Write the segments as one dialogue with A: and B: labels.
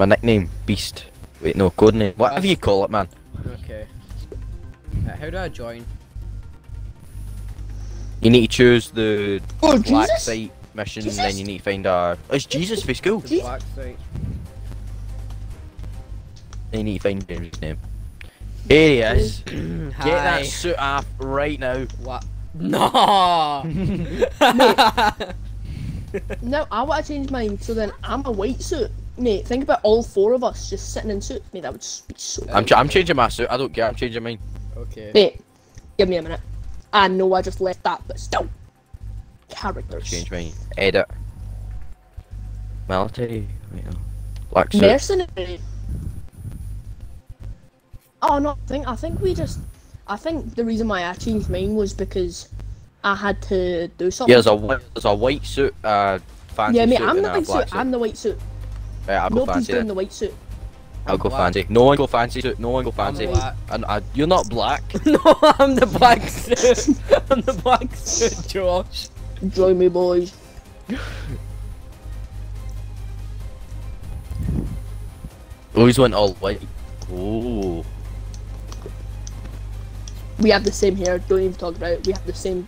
A: My nickname, Beast. Wait, no, code name. Whatever you call it, man.
B: Okay. Uh, how do I join?
A: You need to choose the
C: Oh,
A: black
C: Jesus!
A: site mission,
C: Jesus?
A: then you need to find a. It's Jesus for school.
B: The black site.
A: Then you need to find Jerry's name. Here he is.
B: Hi.
A: Get that suit off right now.
B: What? No.
C: No, I want to change mine so then I'm a white suit. Mate, think about all four of us just sitting in suits. Mate, that would be so
A: I'm, ch- I'm changing my suit. I don't care. I'm changing mine.
B: okay.
C: Mate, give me a minute. I know I just left that, but still. Characters.
A: change mine. Edit. Military. Wait, no. Black suit.
C: Mercenary. Oh no, I think I think we just I think the reason why I changed mine was because I had to do something.
A: Yeah, there's a white, there's a white suit, uh, fancy
C: yeah, mate,
A: suit,
C: I'm the white
A: black
C: suit. I'm the white suit.
A: Right, I'll go
C: Nobody's
A: fancy.
C: doing
A: Then.
C: the white suit.
A: I'll go
B: black.
A: fancy. No one go fancy suit. No one go fancy. And I, you're not black.
B: no, I'm the black suit. I'm the black suit, Josh.
C: Join me, boys.
A: Always went all white. Oh.
C: We have the same hair. Don't even talk about it. We have the same.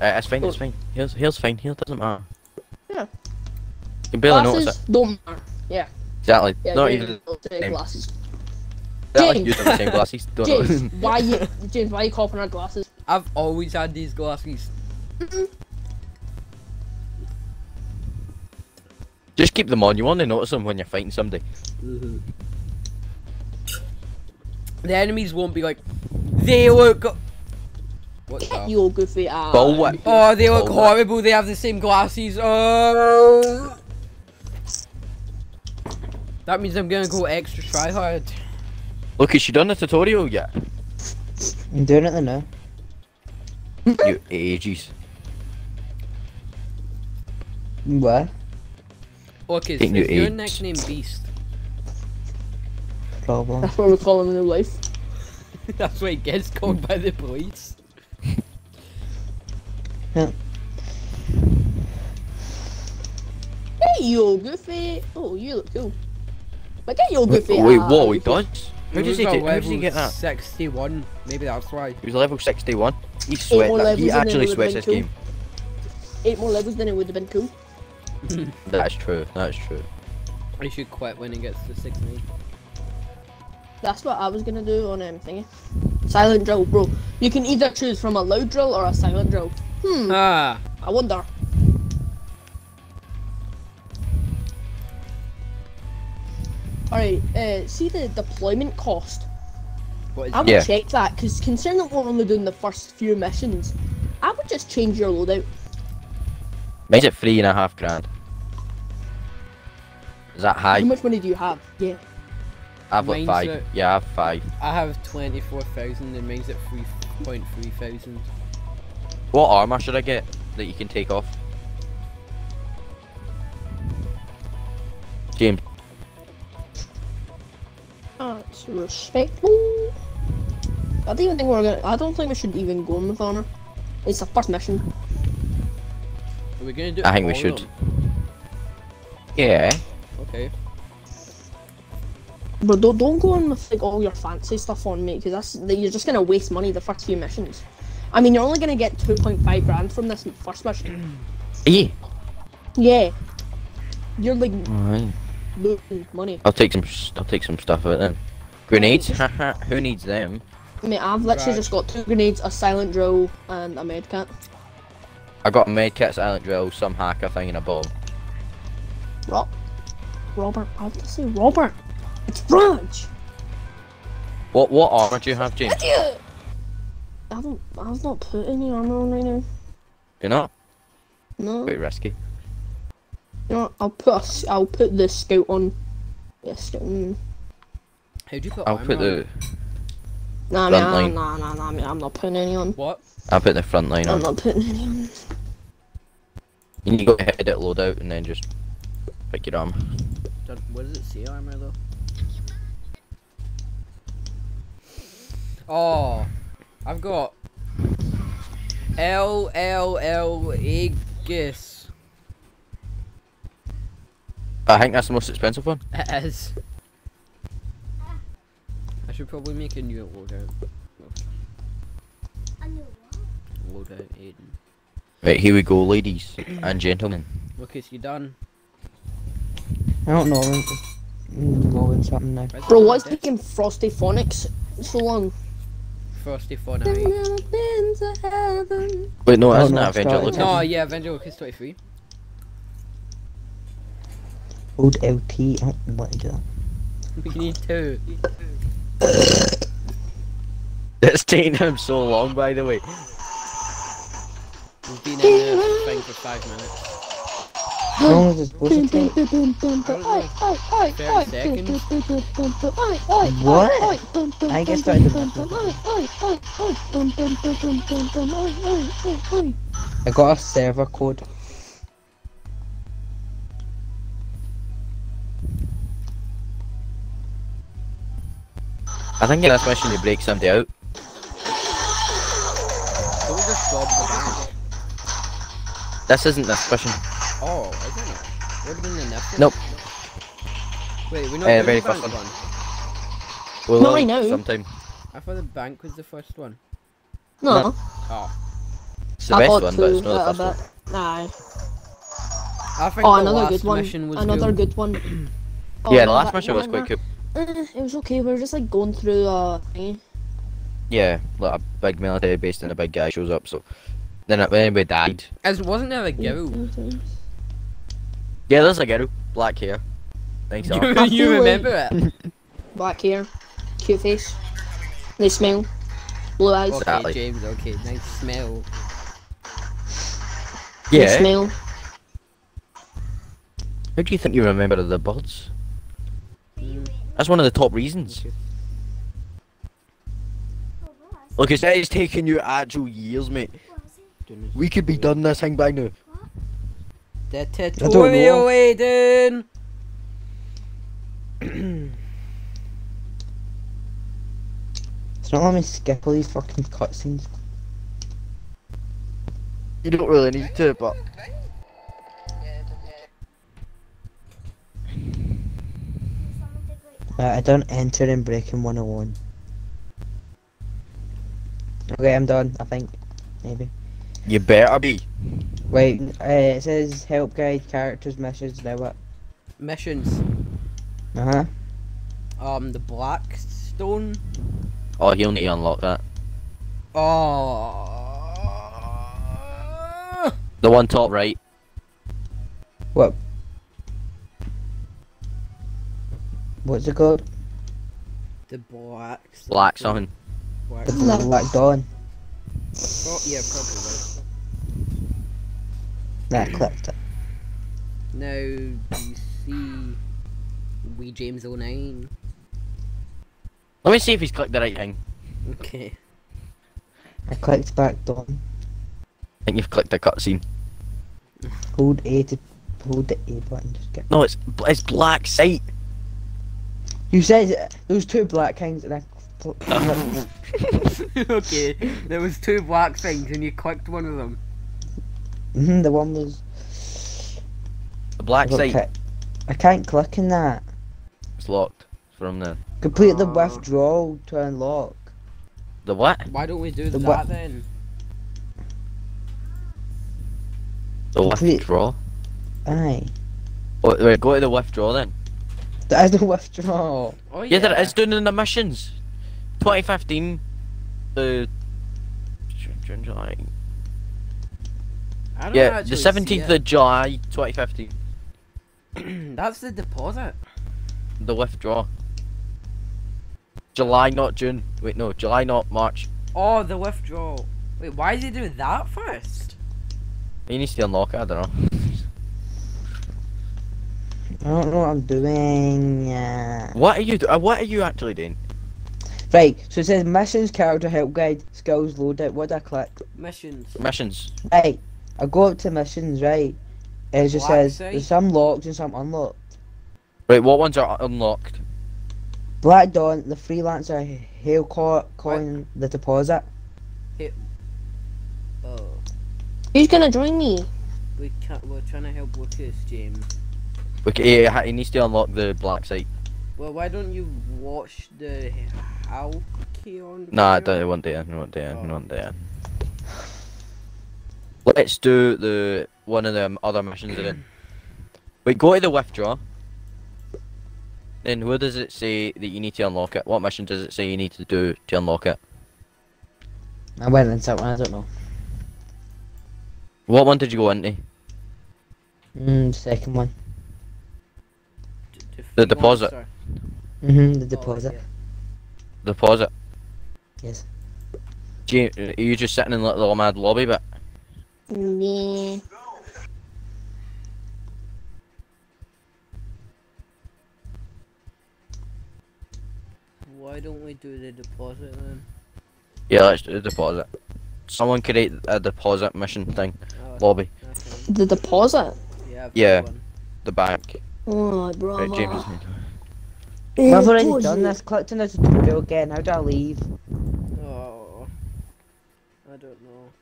A: Uh, it's fine. It's fine. Here's here's fine. Here doesn't matter.
C: Yeah.
A: You barely
C: glasses
A: notice it.
C: don't matter. Yeah.
A: Exactly.
C: Yeah.
A: not even.
C: don't
A: same.
C: glasses.
A: Exactly.
C: James.
A: Using the same glasses. Don't
C: James,
A: know.
C: why you James? Why you copying our glasses?
B: I've always had these glasses. Mm-hmm.
A: Just keep them on. You want to notice them when you're fighting somebody. Mm-hmm.
B: The enemies won't be like, they look. What
C: Get
B: the?
C: you all goofy ass.
B: Oh, they look horrible. They have the same glasses. Oh. That means I'm gonna go extra try hard.
A: Look, has she done the tutorial yet?
D: I'm doing it now.
A: you ages.
D: What?
B: Okay, so
A: you
B: is your
A: eight.
B: nickname Beast?
D: Problem.
C: That's what we call him in real life.
B: That's why he gets called by the police.
C: Hey, you all goofy. Oh, you look cool. But get your
A: Wait,
C: goofy
A: wait
C: ass.
A: whoa, he does? How does he get?
B: got
A: How does he
B: level
A: get that?
B: 61. Maybe that's why.
A: He was level 61. He
C: more
A: sweat that. He actually sweats
C: been
A: this
C: cool.
A: game.
C: Eight more levels, than it would have been cool.
A: That's true. That's true.
B: He should quit when he gets to 69.
C: That's what I was gonna do on um, thingy. Silent drill, bro. You can either choose from a loud drill or a silent drill. Hmm.
B: Ah,
C: I wonder. Alright, uh, see the deployment cost?
B: what is
C: I would
A: Yeah.
C: check that, because considering that we're only doing the first few missions, I would just change your loadout.
A: Mine's at three and a half grand. Is that high?
C: How much money do you have? Yeah.
A: I've got five.
B: at-
A: Yeah, I have five.
B: I have 24,000 and mine's at 3.3 thousand.
A: What armor should I get that you can take off? James,
C: That's respectful. I don't even think we're gonna. I don't think we should even go on with honor. It's the first mission.
B: Are we gonna do
A: I think we should.
B: them?
A: yeah.
B: Okay.
C: But don't, don't go on with like all your fancy stuff on me, because that's like, you're just gonna waste money the first few missions. I mean, you're only gonna get 2.5 grand from this first mission.
A: Yeah.
C: Yeah. You're like
A: Alright.
C: Losing money.
A: I'll take some. s- I'll take some stuff out then. Grenades? Haha. Who needs them?
C: I mean, I've literally
B: Right.
C: just got two grenades, a silent drill, and a medkit.
A: I got a medkit, silent drill, some hacker thing, and a bomb.
C: Rob, Robert, I have to say Robert. It's Raj.
A: What what armor do you have, James?
C: Idiot. I haven't. I've not put any armor on right now.
A: You're not?
C: No.
A: Bit risky.
C: You know, what, I'll put a s I'll put the scout on. Yeah, scout. Mm.
B: How'd you put
A: I'll
B: armor
A: put
B: on?
A: the.
C: Nah,
A: Front
C: man,
A: line.
C: nah, nah, nah, man, I'm not putting any on.
B: What?
A: I'll put the front line
C: I'm
A: on.
C: not putting any on.
A: You need to go ahead, it, load out, and then just pick your armor.
B: Does- What does it say armor though? Oh, I've got L L L Aegis.
A: I think that's the most expensive one.
B: It is. I should probably make a new loadout. Loadout Aiden.
A: Right, here we go, ladies and gentlemen.
B: Look, Lucas, you done?
D: I don't know. I'm just something now.
C: Bro,
B: the
C: what's
B: bandit?
C: taking Frosty Phonics so long?
B: Frosty Fun
C: I've never been to heaven.
A: Wait, no,
D: Oh,
A: isn't
D: no,
A: that Avenger
D: not.
A: Lucas?
B: No, yeah, Avenger Lucas 23.
D: Old LT. Oh, what is that?
B: We need two.
A: It's taking him so long, by the way.
B: We've been in this thing for five minutes.
D: How long is this supposed to take? What? I guess I did I got a server code.
A: I think in this mission you break somebody out.
B: Don't we just rob the bank?
A: This isn't this mission.
B: Oh, isn't it? We're doing the next one?
A: Nope.
B: Wait, we're not
A: Uh,
B: doing
A: very
B: the
A: first
B: bank
A: one.
B: one.
A: We'll
C: No, I
A: learn
C: know.
A: Sometime.
B: I thought the bank was the first one.
C: No,
B: Oh.
A: It's the
C: I
A: best
C: thought
A: one, but it's not the
C: a
A: first one.
C: bit. Nah.
B: I think
C: Oh,
B: the
C: another
B: last
C: good one.
B: mission was
C: Another
B: cool.
C: good one. Oh,
A: yeah, the last
C: that-
A: mission was
C: nah,
A: quite cool.
C: Nah. Eh, It was okay. We were just like going through uh thingy.
A: Yeah, like a big military base and a big guy shows up, so. Then it- anybody died.
B: As wasn't there a girl?
A: Yeah, there's a girl. Black hair. Thanks,
B: you, you remember it?
C: Black hair, cute face. nice smell. Blue eyes.
B: Okay,
A: Exactly.
B: James. Okay, nice smell.
C: They
A: Yeah.
C: smell.
A: How do you think you remember the birds?
B: Mm,
A: That's one of the top reasons.
B: okay.
A: Look, it's, it's taking you actual years, mate. We could be done this thing by now.
B: The
D: don't
B: tutorial,
D: know.
B: Aiden.
D: It's not letting me skip all these fucking cutscenes.
A: You don't really need to, but
D: Uh, I don't enter in Breaking 101. Okay, I'm done, I think. Maybe.
A: you better be.
D: Wait, uh, it says help guide characters, missions, now what?
B: Missions.
D: Uh huh.
B: Um, the Blackstone.
A: Oh, he'll need to unlock that.
B: Oh.
A: The one top right.
D: What? What's it called?
B: The Black.
A: Black something.
B: Black.
D: The
C: No.
D: Black Dawn.
B: Oh, yeah, probably.
D: That clicked it.
B: Now you see, we James 09.
A: Let me see if he's clicked the right thing.
B: Okay.
D: I clicked Black Dawn.
A: I think you've clicked the cutscene.
D: Hold A to hold the A button. Just get.
A: No, it's it's black site.
D: You said it- there was two black things and I.
B: okay, there was two black things and you clicked one of them.
D: Mhm, the one was.
A: The black
D: I got I can't click in that.
A: It's locked from there.
D: Complete the
B: Oh.
D: withdrawal to unlock.
A: the what?
B: Why don't we do
D: The
B: that
D: what?
B: then?
A: The
D: Complete-
A: withdraw.
D: Aye.
A: Oh, wait, go to the withdraw then.
D: That is the withdrawal.
B: Oh
A: Yeah, there is doing in the missions. 2015. The June, June, July.
B: I don't
A: Yeah, the 17th of July, 2015.
B: That's the deposit.
A: The withdraw. July, not June. Wait, no, July, not March.
B: Oh, the withdrawal. Wait, why did he do that first?
A: He needs to unlock it, I don't know.
D: I don't know what I'm doing. Uh...
A: What are you do- uh, What are you actually doing?
D: Right, so it says missions, character help guide, skills loadout. What did I click?
B: Missions.
A: Missions.
D: Right, I go up to missions, right? And it just
B: Black
D: says there's some locked and some unlocked.
A: Right, what ones are unlocked?
D: Black Dawn, the freelancer, Hail Co- Coin, the deposit.
B: Oh,
C: Who's gonna join me?
B: we can't. We're trying to help Lucas, James.
A: Okay, he, he needs to unlock the black site.
B: Well, why don't you watch the Halcyon?
A: Nah, I don't want to. I want to. I
B: Oh.
A: want to. Let's do the one of the other missions then. Wait, go to the withdraw. Then where does it say that you need to unlock it? What mission does it say you need to do to unlock it?
D: I went into that one, I don't know.
A: What one did you go into?
D: Mm, second one.
B: D- d-
A: The deposit.
B: monster.
D: Mm-hmm, the
B: Oh,
D: deposit.
B: yeah.
A: Deposit.
D: Yes.
A: Do you, are you just sitting in the little mad lobby bit?
C: Yeah.
B: Why don't we do the deposit then?
A: Yeah, let's do the deposit. Someone create a deposit mission thing.
B: Oh,
A: Lobby.
B: okay.
C: The deposit.
B: Yeah.
A: Yeah. The bank.
C: Oh, bro.
A: Right, James.
D: I've already done this, clicked on the tutorial again, how do I leave?
B: Oh. I don't know.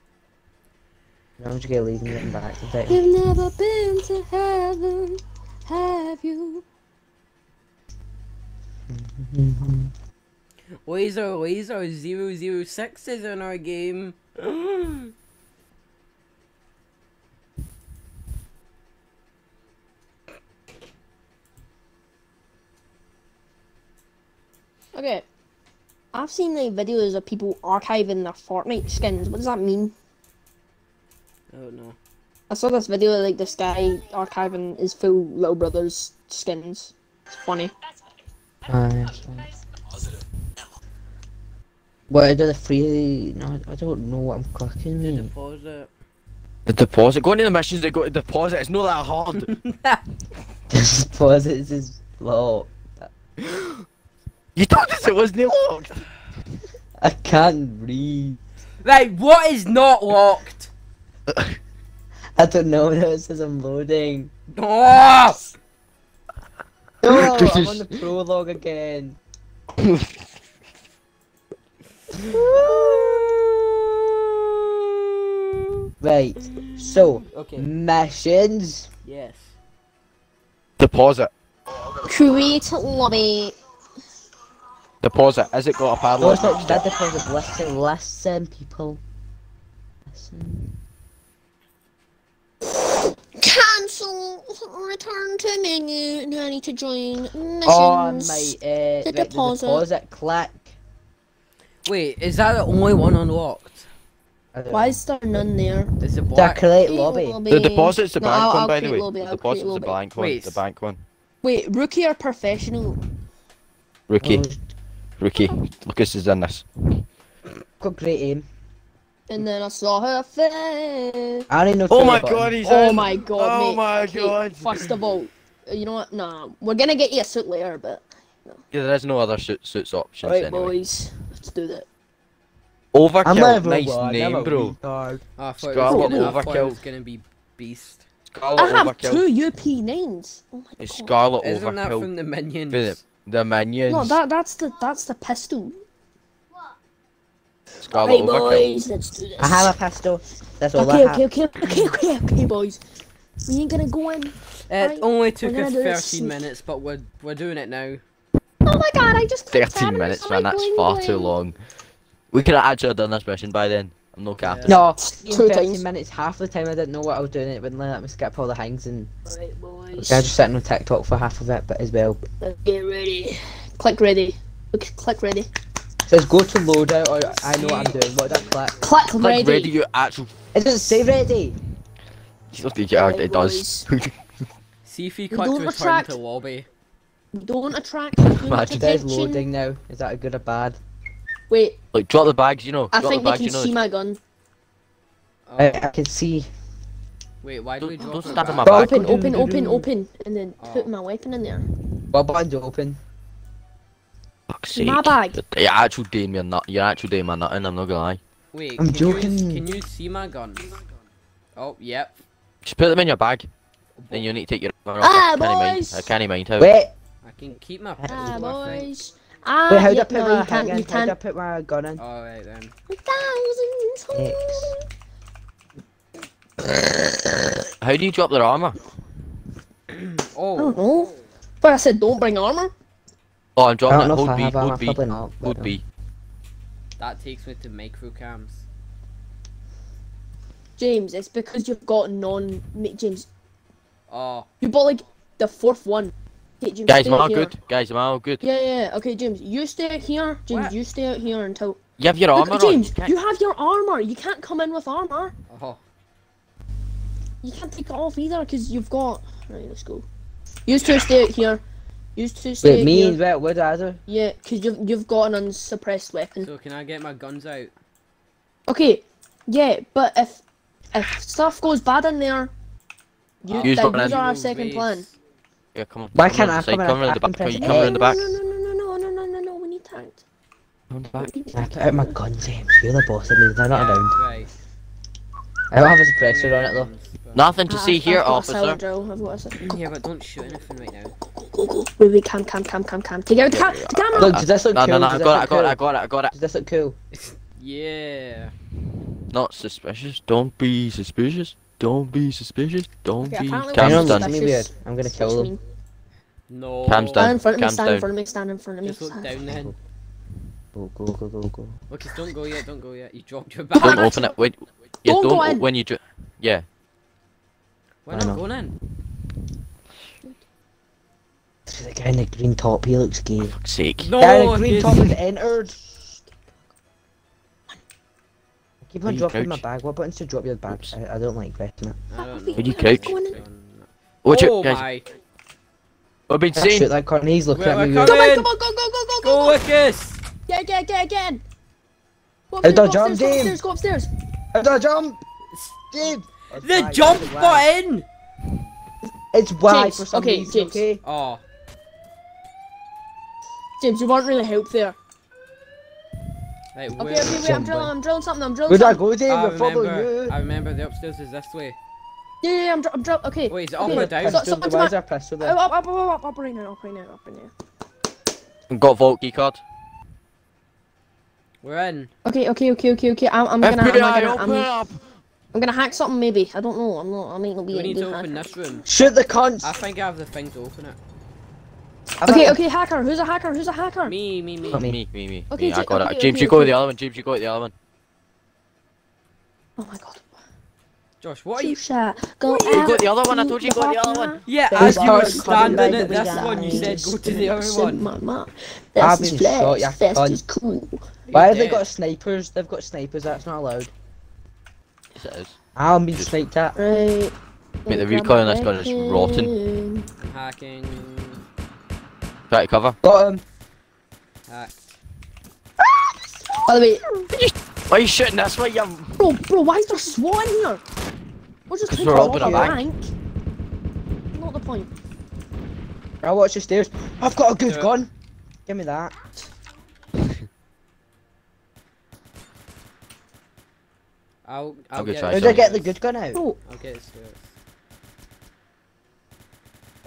D: No, I'm just gonna leave and get back to the
C: You've never been to heaven, have you?
B: Laser Laser 006 is in our game.
C: Okay. I've seen like videos of people archiving their Fortnite skins. What does that mean?
B: I don't know.
C: I saw this video of, like this guy archiving his full little brother's skins. It's funny.
D: Yes. What, do the free... No, I don't know what I'm
B: The
D: clicking.
B: deposit.
A: The deposit. Go into the missions that go to deposit. It's not that hard.
D: This deposit is low.
A: you told us it wasn't locked.
D: I can't read.
B: right, what is not locked?
D: I don't know, it says I'm loading.
B: Oh!
D: No, I'm on the prologue again. Right, so,
B: Okay.
D: missions.
B: Yes.
A: Deposit.
C: Create lobby.
A: Deposit. Has it got a
D: No,
A: padlock?
D: it's not that deposit. Listen, listen, people. Listen.
C: Cancel. Return to menu. Now I need to join missions.
D: On my, uh, right, the
C: deposit.
D: deposit, click.
B: Wait, is that the only one unlocked?
C: Why is there none there? there?
B: Is it
D: The
B: black?
D: create
C: Create
D: lobby.
A: The deposit's the
C: No,
A: bank
C: I'll-
A: one,
C: I'll
A: by the way.
C: lobby,
A: The
C: I'll
A: deposit's the bank one.
B: Wait.
A: The bank one.
C: Wait, rookie or professional?
A: Rookie. Rookie. Lucas is in this.
D: got great aim.
C: And then I saw her face.
D: I don't know.
A: Oh my
D: button.
A: god, he's
C: Oh
A: in.
C: my god,
A: Oh
C: mate.
A: my
C: Okay,
A: god.
C: First of all, you know what? Nah, we're gonna get you a suit later, but
A: Yeah, there is no other suit, suits options
C: alright,
A: anyway.
C: boys, let's do that.
D: I'm
A: Overkill.
D: level
A: Nice
D: one, I'm
A: name, bro.
B: Oh, I it was
A: Scarlet
B: gonna, I thought it
A: Overkill.
B: was gonna be Beast.
A: Scarlet
C: I have
A: Overkill.
C: two UP names. Oh my
A: It's
C: god.
A: Scarlet
B: Isn't that from the Minions?
A: The, the minions.
C: No, that that's the that's the pistol.
A: Scarlet
C: Right,
A: Overkill.
C: boys, let's do this.
D: I have a pistol. That's all
C: Okay,
D: I
C: okay,
D: have.
C: okay, okay, okay, okay, boys. We ain't gonna go in.
B: It uh,
C: Right,
B: only took us
C: gonna do this
B: 13 minutes, but we're we're doing it now.
C: Oh my god, I just
A: 13 minutes, man. That's far too long. We could have actually done this mission by then. I'm no capping.
D: No,
C: Two
D: in 13
C: times.
D: minutes, half the time I didn't know what I was doing. It wouldn't let me skip all the hangs and
C: Right, boys.
D: I was just sitting on TikTok for half of it, but as well.
C: Let's get ready. Click ready. Look, click ready.
D: It says go to loadout or I know what I'm doing. What did I click?
C: Click,
A: Click
C: ready.
A: ready, you actual.
D: It doesn't say ready.
A: You don't think it,
C: Right,
A: it does.
B: See if you
C: We
B: click
C: don't
B: return
C: attract-
B: to lobby.
C: Don't attract too much
A: Imagine.
D: It
C: attention.
D: loading now. Is that a good or bad?
C: Wait,
A: like, drop the bags, you know.
C: I
A: drop
C: think
A: the
C: they can
A: you know.
C: see my gun.
B: Oh,
D: I, I can see.
B: wait, why do we
A: Don't-
B: drop
A: don't
B: the
A: stand on
B: back?
A: my back.
C: Open, open, open, open, and then put
B: Oh.
C: my weapon in there.
D: What button's open?
A: Fuck's sake.
C: My bag.
A: You're actual doing me a nut. You're actual doing my nutting, I'm not gonna lie.
B: Wait,
D: I'm
B: can
D: joking.
B: You, can you see my gun? Oh, yep.
A: Just put them in your bag. Then you need to take your armor off.
C: Ah,
A: I can't mind.
C: boys.
A: I can't mind how.
D: Wait,
B: I can keep my
C: Ah,
B: pistol, I think.
C: boys. Ah,
D: wait, how do I
C: yeah,
D: put
C: no,
D: my
C: you
D: hang in? How do I put my gun in?
B: Alright then.
C: Thousands.
D: X.
A: How do you drop their armor?
C: I
B: Oh.
C: don't know. But I said don't bring armor.
A: Oh, I'm dropping
D: don't
A: it.
D: know if
A: Hold
D: I
A: B,
D: have armor,
A: hold B,
D: probably not. but,
A: hold B.
B: That takes me to micro cams.
C: James, it's because you've got non. James,
B: Oh.
C: you bought like the fourth one. Okay, James,
A: Guys,
C: stay
A: am I all good? Guys, am I all good?
C: Yeah, yeah, yeah. Okay, James, you stay out here. James,
B: What?
C: you stay out here until.
A: You have your
C: Look,
A: armor
C: James,
A: on. can't-
C: you have your armor. You can't come in with armor.
B: Oh.
C: You can't take it off either because you've got. Right, let's go. You two stay out here. You two stay
D: Wait,
C: out
D: me
C: here.
D: and Red, what did I do?
C: Yeah, because you've you've got an unsuppressed weapon.
B: So can I get my guns out?
C: Okay, yeah, but if if stuff goes bad in there, you ah.
A: Use
C: then use our second
B: race.
C: plan.
A: Yeah, come on.
D: Why can't I come
A: around the back? You come around the back.
C: No, no, no, no, no, no, no, no, we need
A: tanks. Come back.
D: I put out my guns, James. You're the boss of me, they're not around. I don't have a suppressor on it though.
A: Nothing to see here, officer.
B: Yeah, but don't shoot anything right now.
C: Go, go, wait, wait, cam, cam, cam, cam, cam. Take out the, cam the camera!
D: Look, does this look
A: no,
D: cool?
A: No, no,
D: no, I
A: got it, I got it, I got it, I got it.
D: Does this look cool?
B: yeah.
A: Not suspicious, don't be suspicious. Don't be suspicious. Don't
C: Okay,
A: be.
C: apparently
D: Can
C: we're
A: Cam's done.
D: me weird? I'm gonna kill
C: What
D: them.
B: No.
A: Cam's
C: Stand
A: done.
C: in front of me,
A: Cam's
C: stand in front of me, stand in front of me.
B: Just look down then.
D: Go, go, go, go, go.
B: Okay, don't go yet, don't go yet. You dropped your bag.
A: Don't open it. Wait. Yeah,
C: Don't
A: don't.
C: in.
A: When you do. Yeah.
B: We're
D: I
B: not going in.
D: The guy in the green top. He looks gay.
A: Fuck's sake.
B: No,
D: guy in the green top has entered. Keep
A: Where
D: on
A: you
D: dropping my bag. What buttons to drop your bag? I, I don't like pressing it.
B: I don't
C: Where
B: know.
A: you crouch?
C: Go.
A: Watch
B: oh
A: it, guys.
B: my.
A: I've been
D: Can I shoot that corner. He's looking
B: Wait,
D: at
B: we're
D: me
C: Come on, come on, go, go, go, go,
B: Go,
C: go, go.
B: Lucas!
C: Get, get, get, get. in. Go
D: How do
C: upstairs,
D: jump,
C: go upstairs,
D: James?
C: go upstairs, go upstairs.
D: How jump? James!
B: The jump button!
D: It's Y
C: James,
D: for some
C: okay,
D: reason,
C: James.
D: okay?
B: Oh.
C: James, you weren't really help there.
B: Right,
C: Okay,
B: where?
C: okay, wait, I'm drilling. I'm drilling something, I'm drilling
D: Where do I
C: something.
D: go, James?
B: I
D: I'm following
B: remember,
D: you.
B: I remember the upstairs is this way.
C: Yeah, yeah, yeah, I'm, dr- I'm drilling, okay.
B: Wait, is it up
C: okay.
B: or down?
C: So,
D: Pistol,
C: so,
D: why is there a pistol there?
C: Up, up, up, up, up right now, up right now, up right now.
A: Got vault key card.
B: We're in.
C: Okay, okay, okay, okay, okay. I'm, I'm gonna, I'm,
A: FBI,
C: gonna,
A: open
C: I'm,
A: up.
C: I'm gonna hack something maybe. I don't know. I'm not. I might not be
B: We
C: a
B: need
C: good
B: to open
C: hacker.
B: this room.
D: Shoot the cunts!
B: I think I have the thing to open it.
D: I've
C: Okay, okay, hacker. Who's a hacker? Who's a hacker?
B: Me, me, me.
D: Not me.
A: Me, me, me.
C: Okay,
A: me. I
C: Ja-
A: got
C: okay,
A: it. James,
C: okay,
A: you go with the other one. James, you go with the other one.
C: Oh my god.
B: Josh, what are you?
C: Two shot. Go
A: You
C: out.
A: go with the other one. I told you
C: to
A: go with the other one.
B: Yeah, as you were standing
D: coming
B: at
D: back
B: this one, you said go to the other
C: said,
B: one.
C: Mama,
D: I've
C: That's
D: been
C: is
D: shot, you
C: That's
D: cunt.
C: is cool.
D: Why have they got snipers? They've got snipers, that's not allowed.
A: Yes, it is.
D: I'm being sniped at.
C: Right.
A: Mate, the recoil on this gun is rotten.
B: Hacking.
A: Try to cover.
D: Got him.
B: Hacked.
C: By the way,
A: Why are you shooting this way, you?
C: bro, bro, why is there SWAT in here? We're just taking
A: we're
C: off
A: open
C: a
A: a bank.
C: bank. Not the point.
D: I'll watch the stairs. I've got a good
B: Yeah.
D: gun. Give me that.
B: I'll, I'll
A: I'll go
B: get
A: try
B: it
D: How I
A: some.
D: get the good gun out?
C: Bro,
B: I'll get it straight.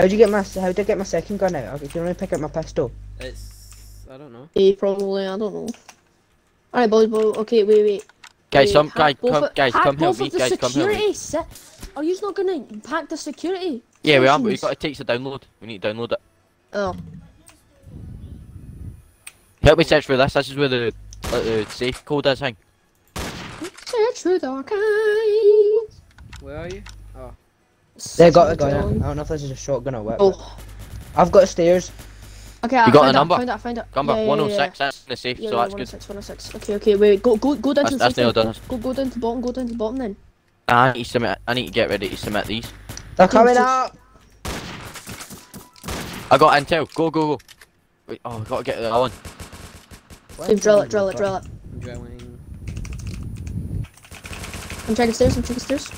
D: How did you get my? How did I get my second gun out? Okay, can you only pick up my pistol?
B: It's. I don't know.
C: eh, probably. I don't know. Alright, boys, boys. Okay, wait, wait.
A: Guys,
C: wait,
A: some guy, come,
C: of-
A: guys, come help
C: both
A: me.
C: of the
A: Guys, come help me.
C: security. si- Are you not gonna pack the security?
A: Yeah, we are. but? We've got to take the download. We need to download it.
C: Oh.
A: Help me search for this. This is where the, uh, the safe code is. Hang.
C: Search through the archives.
B: Where are you?
D: They got the gun. out. I don't know if this is a shotgun or what.
C: Oh.
D: I've got stairs.
C: Okay, I
A: got
C: found
A: the
C: it,
A: number?
C: I found it, I found it.
A: Number
C: Yeah, yeah, oh yeah,
A: 106. That's in the safe,
C: Yeah,
A: so
C: yeah,
A: that's oh good.
C: 106, 106. Okay, okay, wait, wait, go, go, go down
A: That's-
C: to the
A: that's
C: safe
A: nailed done.
C: Go, go down to the bottom, go down to the bottom then.
A: I need to submit. I need to get ready to submit these.
D: They're coming
C: just-
D: up.
A: I got intel. Go, go, go. Wait, oh, I gotta get the other one.
C: Dave, drill it, drill it, drill it.
B: I'm drilling.
C: I'm checking stairs, I'm checking stairs.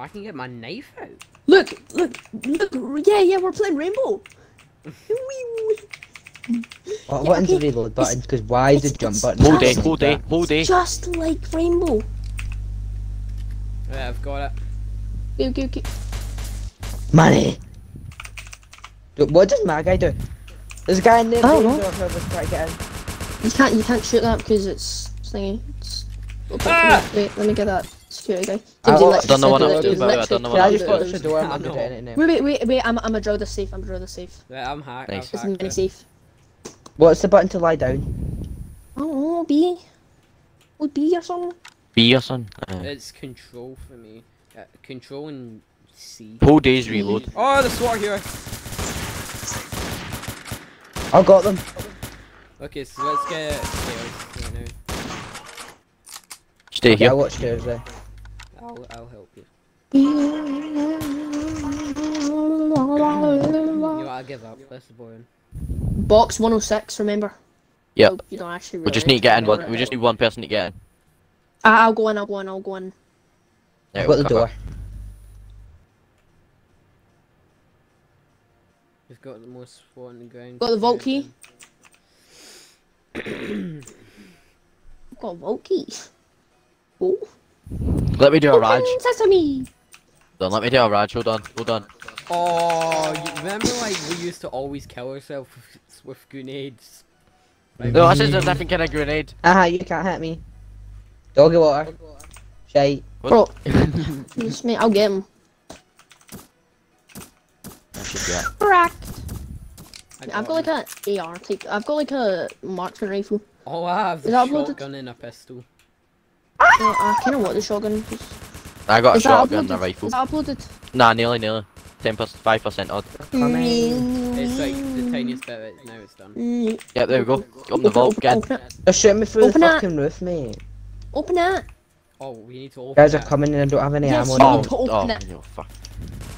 B: Oh, I can get my knife out.
C: Look, look, look, yeah, yeah, we're playing Rainbow.
D: What
C: Yeah,
D: button's the
C: okay.
D: reload button? Because why is the jump button?
A: Hold it, hold it, hold it.
C: Just like Rainbow.
B: Right, I've got it.
C: Okay, okay, okay.
D: Money. What does my guy do? There's a guy in there.
C: I don't know.
D: over here that's trying to get in.
C: You can't, you can't shoot that because it's thingy. It's okay.
B: Ah!
C: Wait, let me get that security guy.
D: I
C: James, he
D: don't
C: literally
A: know what
C: said
A: I'm
C: that
A: doing,
C: he's
A: but I don't know what
D: Can I
A: I'm
D: just
C: closed
D: watch
C: the
D: the door? I'm
B: I
D: not doing it now.
C: Wait, wait, wait, wait, I'm, I'm a draw the safe, I'm a draw the safe.
B: Right, I'm hacked.
A: Nice.
B: I've
C: This
B: hacked
C: mini safe.
D: What's the button to lie down?
C: Oh, B. Would B or something?
A: B or something. Uh,
B: It's control for me. Uh, control and C.
A: whole day's reload.
B: Oh, the SWAT here.
D: I got them.
B: Okay, so let's get stairs right now.
A: Stay
D: Okay, I
A: here.
D: watch stairs there.
B: I'll I'll help you. You know I'll give up. That's boring.
C: Box 106, remember?
A: Yep.
C: Oh, you don't actually
A: We just
C: really
A: need to get in one. We just need one person to get in.
C: Ah, I'll go in, I'll go in, I'll go in.
A: There
D: I've
A: we
D: got the
A: go.
D: door.
B: We've got the most SWAT on the ground.
C: Got the vault key? I've got a vault key. Oh.
A: Let me do a
C: Open
A: Raj.
C: Sesame!
A: Hold on, let me do a Raj. Hold on, hold on.
B: Oh, you remember like we used to always kill ourselves with, with grenades? Like,
A: No, this is a different kind of grenade.
D: Aha, you can't hit me. Doggy water. Shite.
C: Bro, just mate, I'll get him.
A: I should do that.
C: Cracked!
B: I
C: I've got like a AR type. I've got like a marksman rifle.
B: Oh, I have
C: Is
B: the
C: that uploaded?
B: shotgun and a pistol.
C: Uh, I kind of want the shotgun. is-
A: I got a
C: Is that
A: shotgun and a rifle.
C: Is that uploaded?
A: Nah, nearly, nearly. 10, 5% odd.
D: Coming.
B: It's like the tiniest bit. It, now it's done.
C: Mm,
A: Yep, there we go. Open the vault
C: open,
A: again.
C: open it.
D: They're shooting me through
C: Open
D: the
C: it.
D: fucking roof, mate.
C: Open it.
B: Oh, we need to open
D: Guys are
B: it.
D: coming and I don't have any
C: Yes,
D: ammo.
C: you
D: now.
C: need to open
A: oh,
C: it.
A: no, fuck.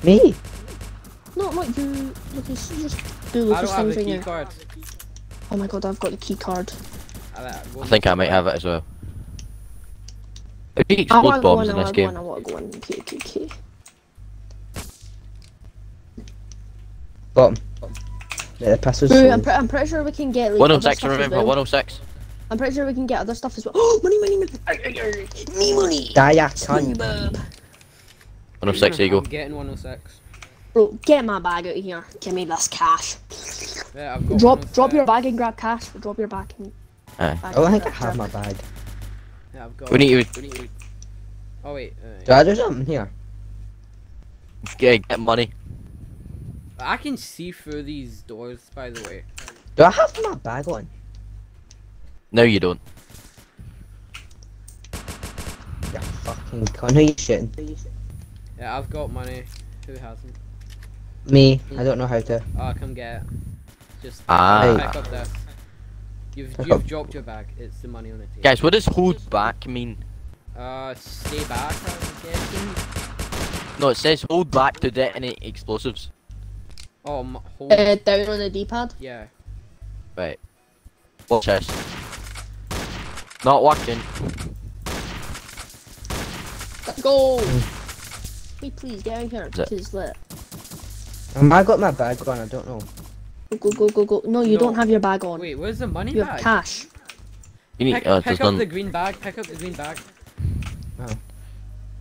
D: Me?
C: No, not you. Lucas, you just do
B: I
C: Lucas
B: don't have
C: things
B: the
C: right
B: key
C: now.
B: card.
C: Oh my god, I've got the key card.
B: I,
A: I think I might have it as well. How do you
C: I
A: explode
C: want
A: bombs
C: in,
A: in
C: I
A: this
C: want to go
A: game?
C: in, I want to go in. Okay, okay, okay.
D: Got him. Yeah, the pistol's
C: Boo, I'm, pre- I'm pretty sure we can get like,
A: 106, remember,
C: well.
A: 106.
C: I'm pretty sure we can get other stuff as well. Oh, money, money, money. Me money.
D: Die, ya
C: Money,
D: cunt.
C: bub.
A: 106, there you
B: I'm
A: go.
B: getting 106.
C: Bro, get my bag out of here. Give me this cash.
B: Yeah, I've got
C: Drop, drop your bag and grab cash. Drop your bag and.
A: Aye.
C: bag
D: Oh, I think I have
C: cash.
D: my bag.
B: Yeah, I've got.
A: We need to
B: we need Oh wait. Uh,
D: Do I do something here?
A: get, get money.
B: I can see through these doors, by the way.
D: Do I have my bag on?
A: No, you don't.
D: Yeah, fucking cunt. Who you shitting?
B: Yeah, I've got money. Who hasn't?
D: Me. I don't know how to.
B: Oh, come get it. Just
A: Ah.
B: pick up this. You've you've dropped your bag. It's the money on the table.
A: Guys, what does hold back mean?
B: Uh, stay back. I was guessing.
A: No, it says hold back to detonate explosives.
B: Oh, m- hold.
C: Uh, down on the D-pad.
B: yeah.
A: Right. Watch this. Not working.
C: Let's go. Wait, please get in here, here.
A: Is it-
C: Because let
D: Um, I got my bag on. I don't know.
C: Go go go go. No, you
B: No.
C: don't have your bag on.
B: Wait, where's the money
C: you have cash.
A: You need.
B: Pick,
A: uh,
B: pick
A: there's
B: up
A: none.
B: the green bag. Pick up the green bag.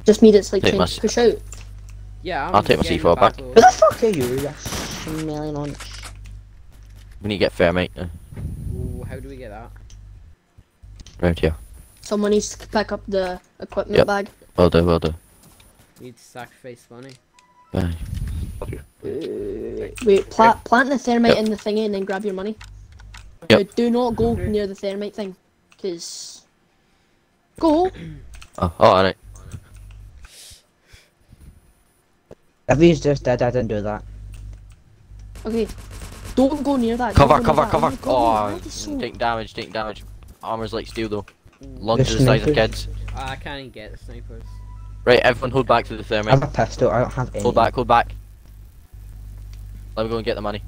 C: Just need it's like
A: Take
C: to
A: my-
C: push out.
B: Yeah, I'm
A: I'll take my
B: getting
A: C4
B: the
A: back.
B: load.
D: Who the fuck are you? You smelling on.
A: We need to get fair, mate.
B: Ooh, how do we get that?
A: Right here.
C: Someone needs to pick up the equipment
A: Yep.
C: bag.
A: Well done, well done.
B: We need to sacrifice money.
A: Aye.
C: Uh, wait, pla- plant the thermite
A: Yep.
C: in the thingy and then grab your money.
A: Yep.
C: Uh, do not go near the thermite thing, cause go.
A: Oh, oh alright.
D: If he's just dead, I didn't do that.
C: Okay, don't go near that.
A: Cover,
C: go
A: cover,
C: near that.
A: cover.
C: my God,
A: Oh,
C: that is so-
A: taking damage, taking damage. Armor's like steel though. Lunge
D: The
A: the size of
D: snipers.
A: kids.
B: Ah, I can't even get the snipers.
A: Right, everyone hold back to the thermite.
D: I
A: thermite.
D: have a pistol. I don't have any.
A: Hold back, hold back. Let me go and get the money.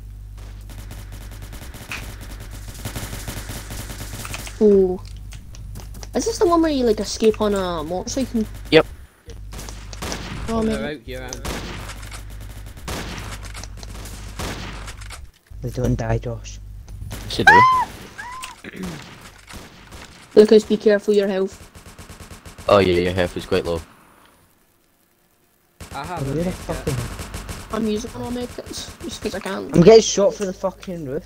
C: Oh. Is this the one where you like escape on a motorcycle?
A: Yep.
C: Oh
B: They're
C: man.
B: out here. I'm...
D: They don't die, Josh.
A: Should do.
C: Lucas, be careful your health.
A: Oh yeah, your health is quite low.
B: I have a
D: Where the
B: med
D: fuck
B: kit.
D: am
C: I'm using one of my kits just because I can.
D: I? I'm getting shot through the fucking roof.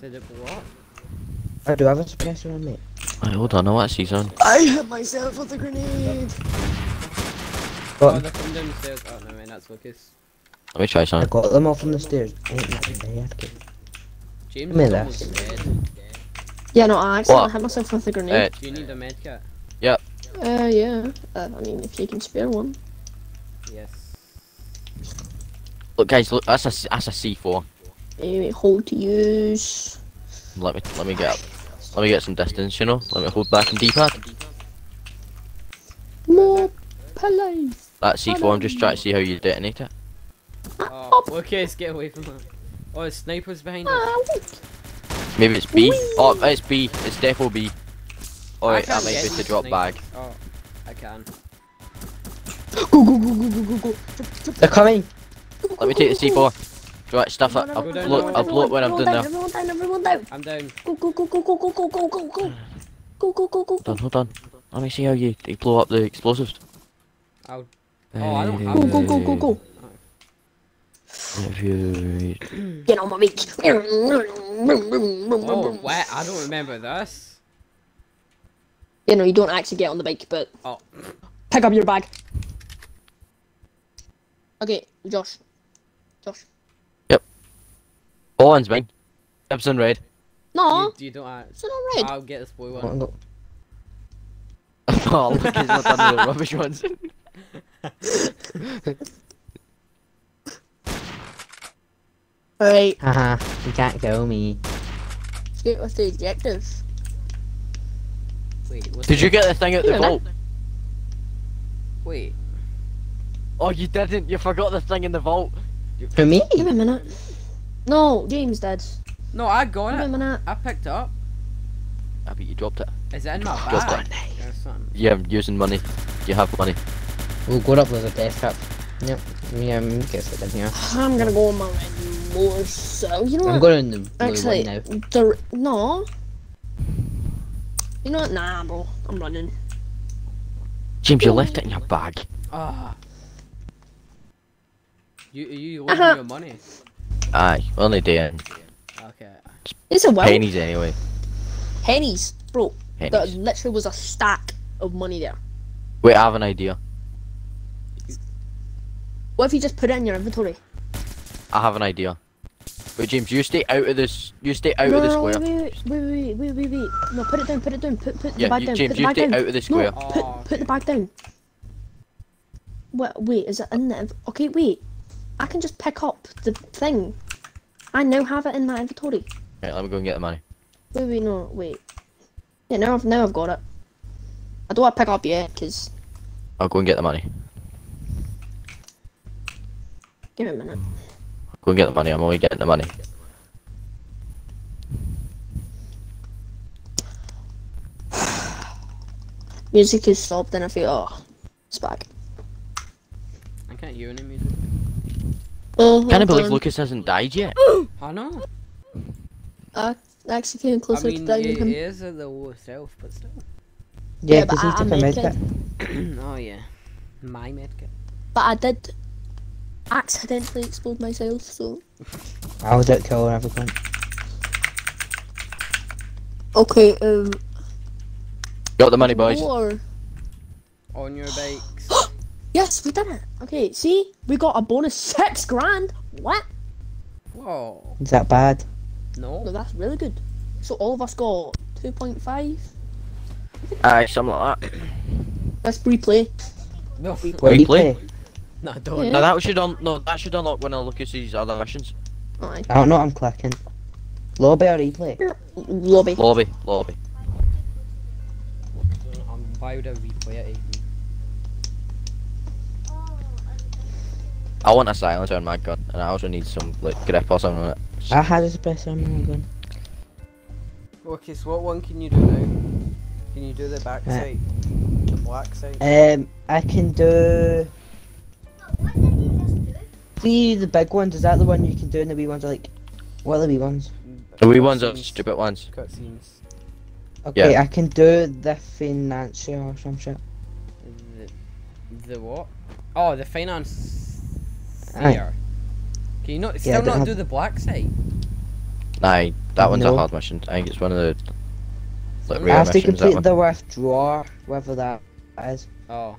B: Did it blow up?
D: I do have a suppressor on me.
A: Right, hold on, I want to see something.
C: I hit myself with a grenade.
B: Oh, they're from downstairs. Oh, no, man, that's Lucas.
A: Let me try something.
D: I got them all from the stairs. Ain't nothing there, okay.
B: James
D: Me
B: is almost dead.
C: Yeah, no, I accidentally
A: What?
C: hit myself with a
A: Uh,
C: grenade.
B: Do you need a medkit? Yep.
C: Uh, yeah. Uh, I mean, if you can spare one.
B: Yes.
A: look, guys, look, that's a that's a C4.
C: Anyway, hold to use.
A: Let me let me get let me get some distance. You know, let me hold back and D-pad.
C: More police.
A: That C4. I'm just trying to see how you detonate it.
B: Oh, Lucas, get away from that. Oh, the sniper's behind us.
C: Ah,
A: Maybe it's B. Oh, it's B. It's defo B. Oh,
B: I
A: wait, that
B: can't
A: might be
B: you
A: to drop
B: sniper.
A: bag.
B: Oh, I can.
C: Go, go, go, go, go, go, go.
D: They're coming!
A: Let me take the C4. Right, stuff it. I'll
B: Go down,
A: blow,
B: go
A: I'll blow it when I'm
C: Everyone
A: done
C: down,
A: there.
C: Everyone down, everyone down.
B: I'm down.
C: Go, go, go, go, go, go, go, go, go, go. Go, go, go, go,
A: Hold
C: go.
A: on, hold on. Let me see how you, you blow up the explosives.
B: I'll- Oh, I don't have
C: Go, go, go, go, go.
A: If you...
C: Get on my beach.
B: Oh, what? I don't remember this.
C: You know, you don't actually get on the bike, but
B: Oh,
C: pick up your bag. Okay, Josh. Josh.
A: Oh, one's mine. Gibson red.
C: No,
B: you, you don't. Uh,
C: it's not red.
B: I'll get this boy
D: Oh,
B: one.
D: no.
A: oh, look, he's not done the rubbish ones.
C: Alright,
D: Haha, you can't kill me.
C: let's get with the objective.
B: Wait,
A: Did you get the thing at the
C: Yeah.
A: vault?
B: Wait.
A: Oh, you didn't. You forgot the thing in the vault.
D: For me?
C: Give me a minute. No, James did.
B: No, I got it.
C: Give me a minute.
B: I picked it up.
A: I bet you dropped it.
B: Is it in my
A: Dropped
B: bag?
A: it.
B: Or?
A: Yeah, I'm using money. You have money.
D: We'll go up with a death trap. Yep. Yeah, um, guess it in here.
C: I'm gonna go on my red more so. You know what
D: I'm
C: what?
D: going in the blue
C: Actually,
D: one now.
C: the no. You know what? Nah, bro. I'm running.
A: James, you left it in your bag.
B: Ah. You you losing
C: Uh-huh.
B: your money?
A: Aye, only doing
B: Okay.
C: It's a well.
A: pennies anyway.
C: Pennies, bro. There literally was a stack of money there.
A: Wait, I have an idea.
C: What if you just put it in your inventory?
A: I have an idea. Wait, James, you stay out of this. You stay out
C: no,
A: of the
C: no, no,
A: square.
C: wait, wait, wait, wait, wait, wait, wait. No, put it down, put it down, put, put the
A: Yeah,
C: bag
A: you,
C: down,
A: James,
C: put the
A: you
C: bag
A: stay
C: down.
A: out of the square.
C: No,
B: Oh,
C: put, put
B: okay.
C: the bag down. Wait, wait, is it in the... inv- Okay, wait. I can just pick up the thing. I now have it in my inventory.
A: Right, let me go and get the money.
C: Wait, wait, no, wait. Yeah, now I've, now I've got it. I don't want to pick up yet, because...
A: I'll go and get the money.
C: Give me a minute.
A: Go and get the money. I'm only getting the money.
C: Music is stopped and I feel, oh, it's back.
B: I can't hear any music.
C: Oh,
A: Can't believe
C: on.
A: Lucas hasn't died yet.
B: I know.
C: I actually came
B: I
C: closer
B: mean,
C: to dying
B: it,
C: than him.
B: is at the low self, but still.
D: Yeah,
C: Yeah, but
D: because he
C: I-
D: took
C: I
D: a medkit.
B: oh yeah. My medkit.
C: But I did accidentally explode myself, so...
D: I was out killing everyone.
C: Okay, um...
A: Got the money, boys.
C: Or...
B: On your bikes.
C: Yes, we did it. Okay, see? We got a bonus six grand. What?
B: Whoa.
D: Is that bad?
C: No,
B: No.
C: that's really good. So all of us got 2.5.
A: Aye, something like that.
C: Let's replay.
B: No.
D: Where do you
A: Replay?
B: No, don't.
C: Yeah.
A: No, that should un- no, that should unlock one of Lucas's other missions.
C: Aye.
D: I don't know I'm clicking. Lobby or replay?
C: Lobby.
A: Lobby, lobby.
B: Um, why would I replay it? even?
A: I want a silencer on my gun, and I also need some like grip or something on it.
D: I had a suppressor on my gun.
B: Okay, so what one can you do now? Can you do the back
D: Uh,
B: side? The black site?
D: Um, I can do. See the big ones. Is that the one you can do, and the wee ones are like, what are the wee ones?
A: The wee ones are
B: Cutscenes.
A: stupid ones.
B: Cutscenes.
D: Okay,
A: Yeah.
D: I can do the financial or some shit.
B: The, the what? Oh, the finance.
D: Aye.
B: There. Can you not
D: I
B: still
D: don't have-
B: do the black site?
A: Aye, that one's
D: No.
A: a hard mission. I think it's one of the. Like
B: I
D: I have to complete
A: one.
D: the withdraw, whether that is.
B: Oh.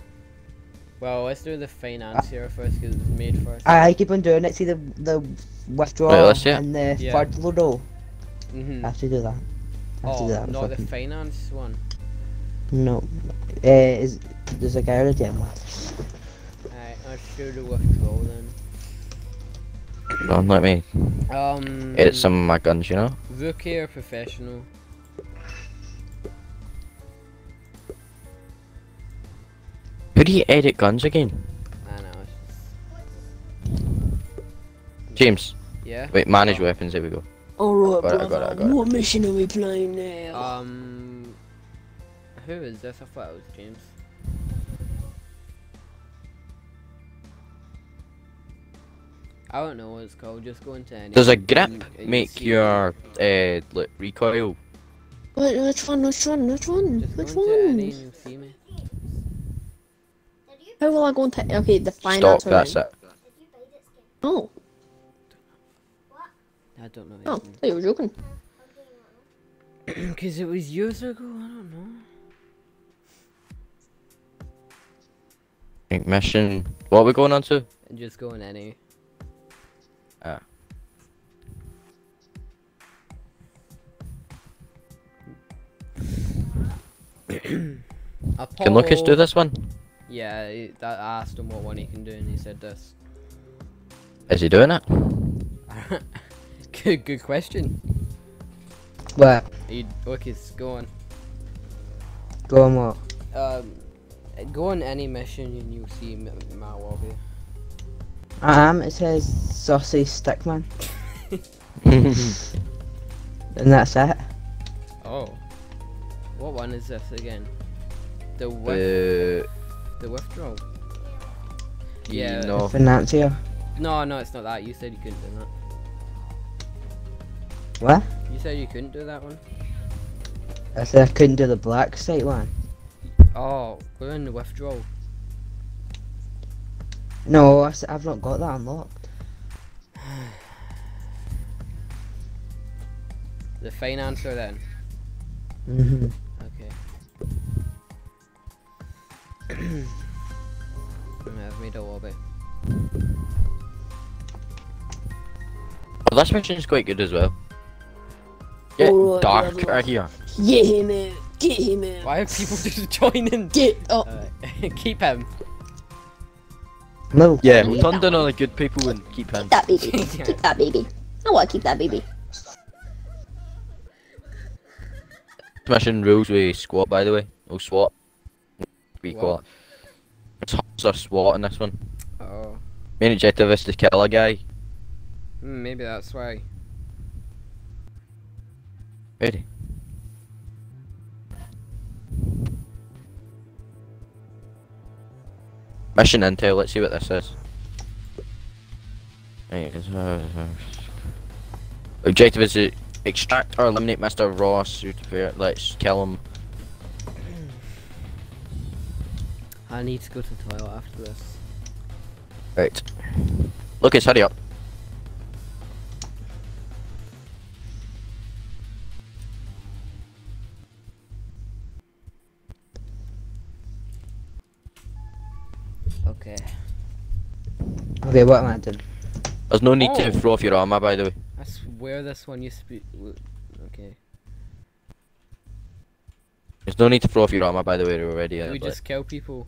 B: Well, let's do the financier first because it's made first.
D: I, I keep on doing it. See the the withdraw
A: Right, let's see
D: and the
B: Yeah.
D: third load.
B: Mhm.
D: I have to do that. I have to
B: Oh,
D: do that.
B: not the finance one.
D: No. Uh, is there's a guy already in one.
B: Alright, I'll show the withdrawal then.
A: Don't let me
B: Um.
A: edit some of my guns, you know?
B: Rookie or professional?
A: Who do you edit guns again?
B: I know. It's just...
A: James.
B: Yeah.
A: Wait, manage
B: Oh.
A: weapons, there we go.
C: Alright,
A: Got it,
C: brother.
A: got it, got it.
C: What mission are we playing now?
B: Um. Who is this? I thought it was James. I don't know what it's called. Just go into any.
A: Does a grip
B: and you
A: make
B: see-
A: your uh like recoil?
C: Wait, which one? Which one? Which one?
B: Just
C: Which
B: go into
C: one?
B: and you see me.
C: How will I go into? Okay, the final.
A: Stop,
C: finance.
A: that's it.
C: Oh, What?
B: I don't know.
C: oh, I thought you were joking.
B: Because it was years ago. I don't know.
A: Think mission. What are we going on to?
B: Just going in any.
A: Can Lucas do this one?
B: Yeah, he, that, I asked him what one he can do, and he said this.
A: Is he doing it?
B: good, good question.
D: What?
B: He, Lucas, go on.
D: Go on what?
B: Um, go on any mission and you'll see m- my lobby.
D: I am. It says saucy stickman, and that's it.
B: Oh. What one is this again? The with,
A: uh,
B: the withdrawal. Yeah.
A: No.
D: Financier.
B: No, no, it's not that. You said you couldn't do that.
D: What?
B: You said you couldn't do that one.
D: I said I couldn't do the black site one.
B: Oh, we're in the withdrawal.
D: No, I have not got that unlocked.
B: The financier then.
D: hmm
B: Okay. I've made a lobby.
A: Oh, this mission's quite good as well. Get
C: Alright,
A: dark
C: brother.
A: out here.
C: Get him out. Get him out.
B: Why are people just joining?
C: Get up.
B: Uh, keep him.
D: No.
A: Yeah, we'll turn down all the good people and keep him.
C: Keep that baby. keep that baby. I want to keep that baby.
A: Mission rules we squat by the way. Oh, SWAT. We
B: What?
A: It. Or SWAT in this one.
B: Oh.
A: Main objective is to kill a guy.
B: Hmm, maybe that's why.
A: Ready? Mission intel, let's see what this is. Right, it's, uh, uh, Objective is to extract or eliminate Mr. Ross. Let's kill him.
B: I need to go to the toilet after this.
A: Right. Lucas, hurry up.
B: Okay.
D: Okay, what am I doing?
A: There's no need
B: Oh.
A: to throw off your armor, by the way.
B: I swear this one used to be. Okay.
A: There's no need to throw off your armor, by the way. We're already. Uh,
B: we just kill people?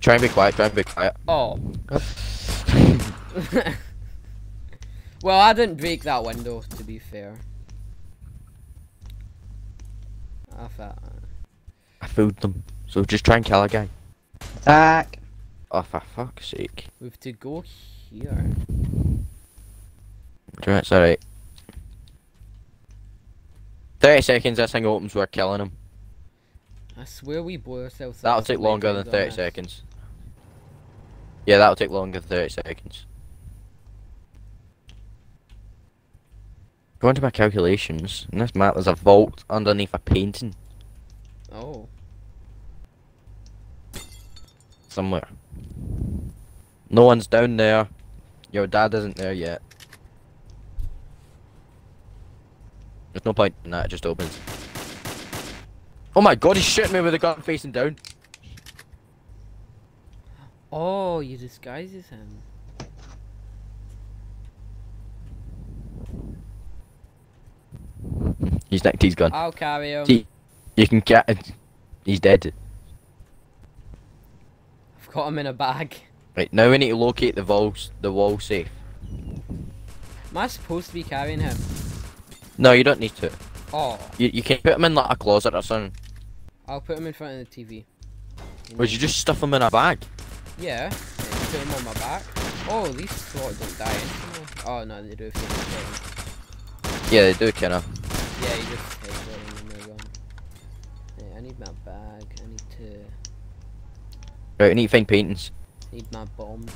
A: Try and be quiet. Try and be quiet.
B: Oh. well, I didn't break that window, to be fair. I thought.
A: Uh, I fooled them. So just try and kill a guy.
D: Attack.
A: Oh, for fuck's sake.
B: We have to go here.
A: It's alright. 30 seconds, this thing opens, we're killing him.
B: I swear we blow ourselves up
A: That'll take longer than 30
B: this.
A: seconds. Yeah, that'll take longer than 30 seconds. Going to my calculations, in this map there's a vault underneath a painting
B: Oh.
A: somewhere. No one's down there. Your dad isn't there yet. There's no point in that, it just opens. Oh my god, he's shooting me with a gun facing down.
B: Oh, you disguise as him.
A: He's nicked his gun.
B: I'll carry him.
A: You can get. He's dead.
B: I've got him in a bag.
A: Right now we need to locate the walls, the wall safe.
B: Am I supposed to be carrying him?
A: No, you don't need to.
B: Oh,
A: You you can put him in like a closet or something.
B: I'll put him in front of the TV.
A: Or you just stuff him in a bag.
B: Yeah, put him on my back. Oh, these sort don't die instantly. Oh no, they do if them.
A: Yeah, they do kinda.
B: Yeah, you just hit them and they're gone. Yeah, I need my bag. I need to
A: Right, we need to find paintings.
B: need my bombs.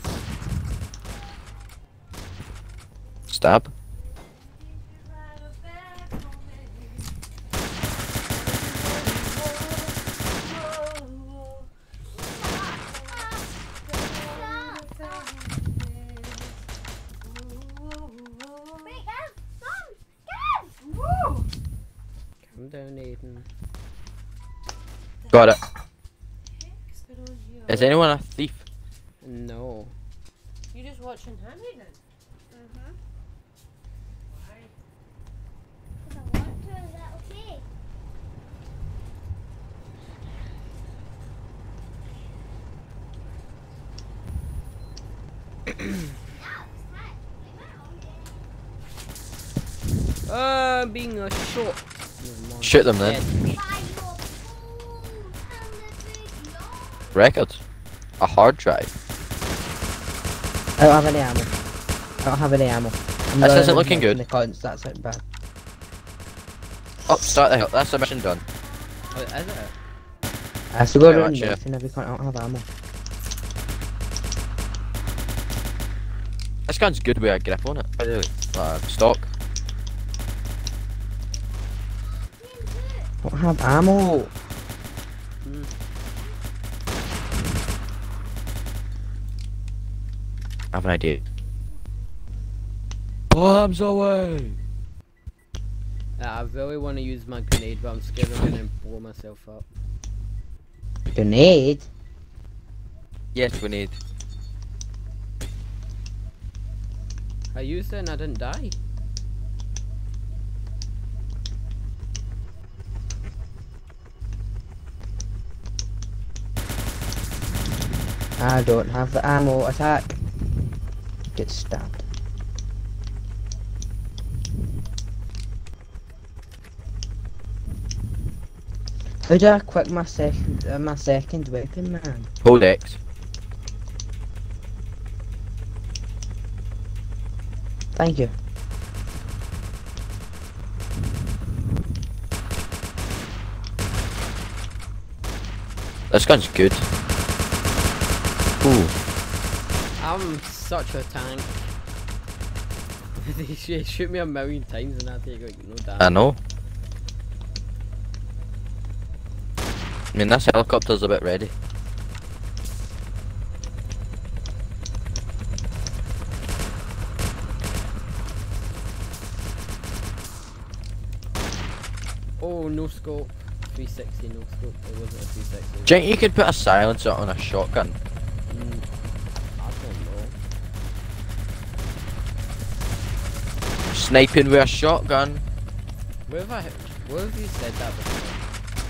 A: Stab.
B: I'm donating.
A: Got it. Is anyone a thief?
B: No.
E: You just watching Honey then?
F: Mm-hmm.
E: Why?
F: Because I want to, is that okay?
B: Uh, being a short. Never.
A: Shoot them then.
B: Dead.
F: Buy your food and the big yard.
A: Records. A hard drive.
D: I don't have any ammo. I don't have any ammo. I'm
A: this isn't looking
D: in
A: good.
D: The cons, that's it, bad.
A: Oh, start the hill. That's the mission done.
B: Oh, is it?
D: I have to go
A: Very
D: around
A: much, yeah.
D: this and every con, I don't have ammo.
A: This gun's good with a grip on it. By the way. Uh, stock.
D: Don't have ammo.
A: I have an idea. Bombs away!
B: Yeah, I really want to use my grenade, but I'm scared I'm gonna blow myself up.
D: Grenade?
A: Yes, we need.
B: I used it and I didn't die.
D: I don't have the ammo. Attack. Get stabbed. How do I equip my second, uh, my second weapon, man?
A: Hold X.
D: Thank you.
A: This gun's good. Ooh.
B: I'm such a tank. they shoot, shoot me a million times and I take like no damage.
A: I know. I mean, this helicopter's a bit ready.
B: Oh, no scope. 360 no scope. It wasn't a 360.
A: Do you think you could put a silencer on a shotgun? Sniping with a shotgun?
B: Where have I, where have you said that before?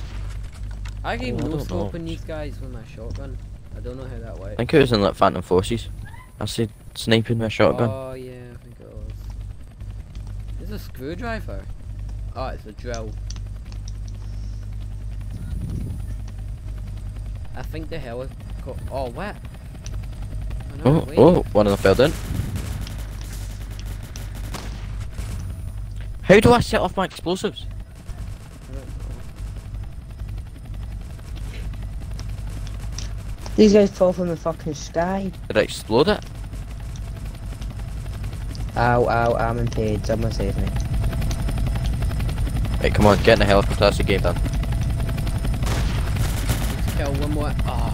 B: I gave
A: Oh, I
B: no scope on these guys with my shotgun. I don't know how that
A: I
B: works.
A: think it was in like Phantom Forces. I said sniping with a shotgun.
B: Oh yeah, I think it was. It's a screwdriver. Oh, it's a drill. I think the helicopter. Oh, what? Oh, no,
A: Oh, oh, one of them fell down. How do I set off my explosives?
B: I don't know.
D: These guys fall from the fucking sky.
A: Did I explode it?
D: Ow, ow, I'm in paid. Someone save me.
A: Right, come on, get in the helicopter, that's the game done.
B: Let's kill one more. Ah.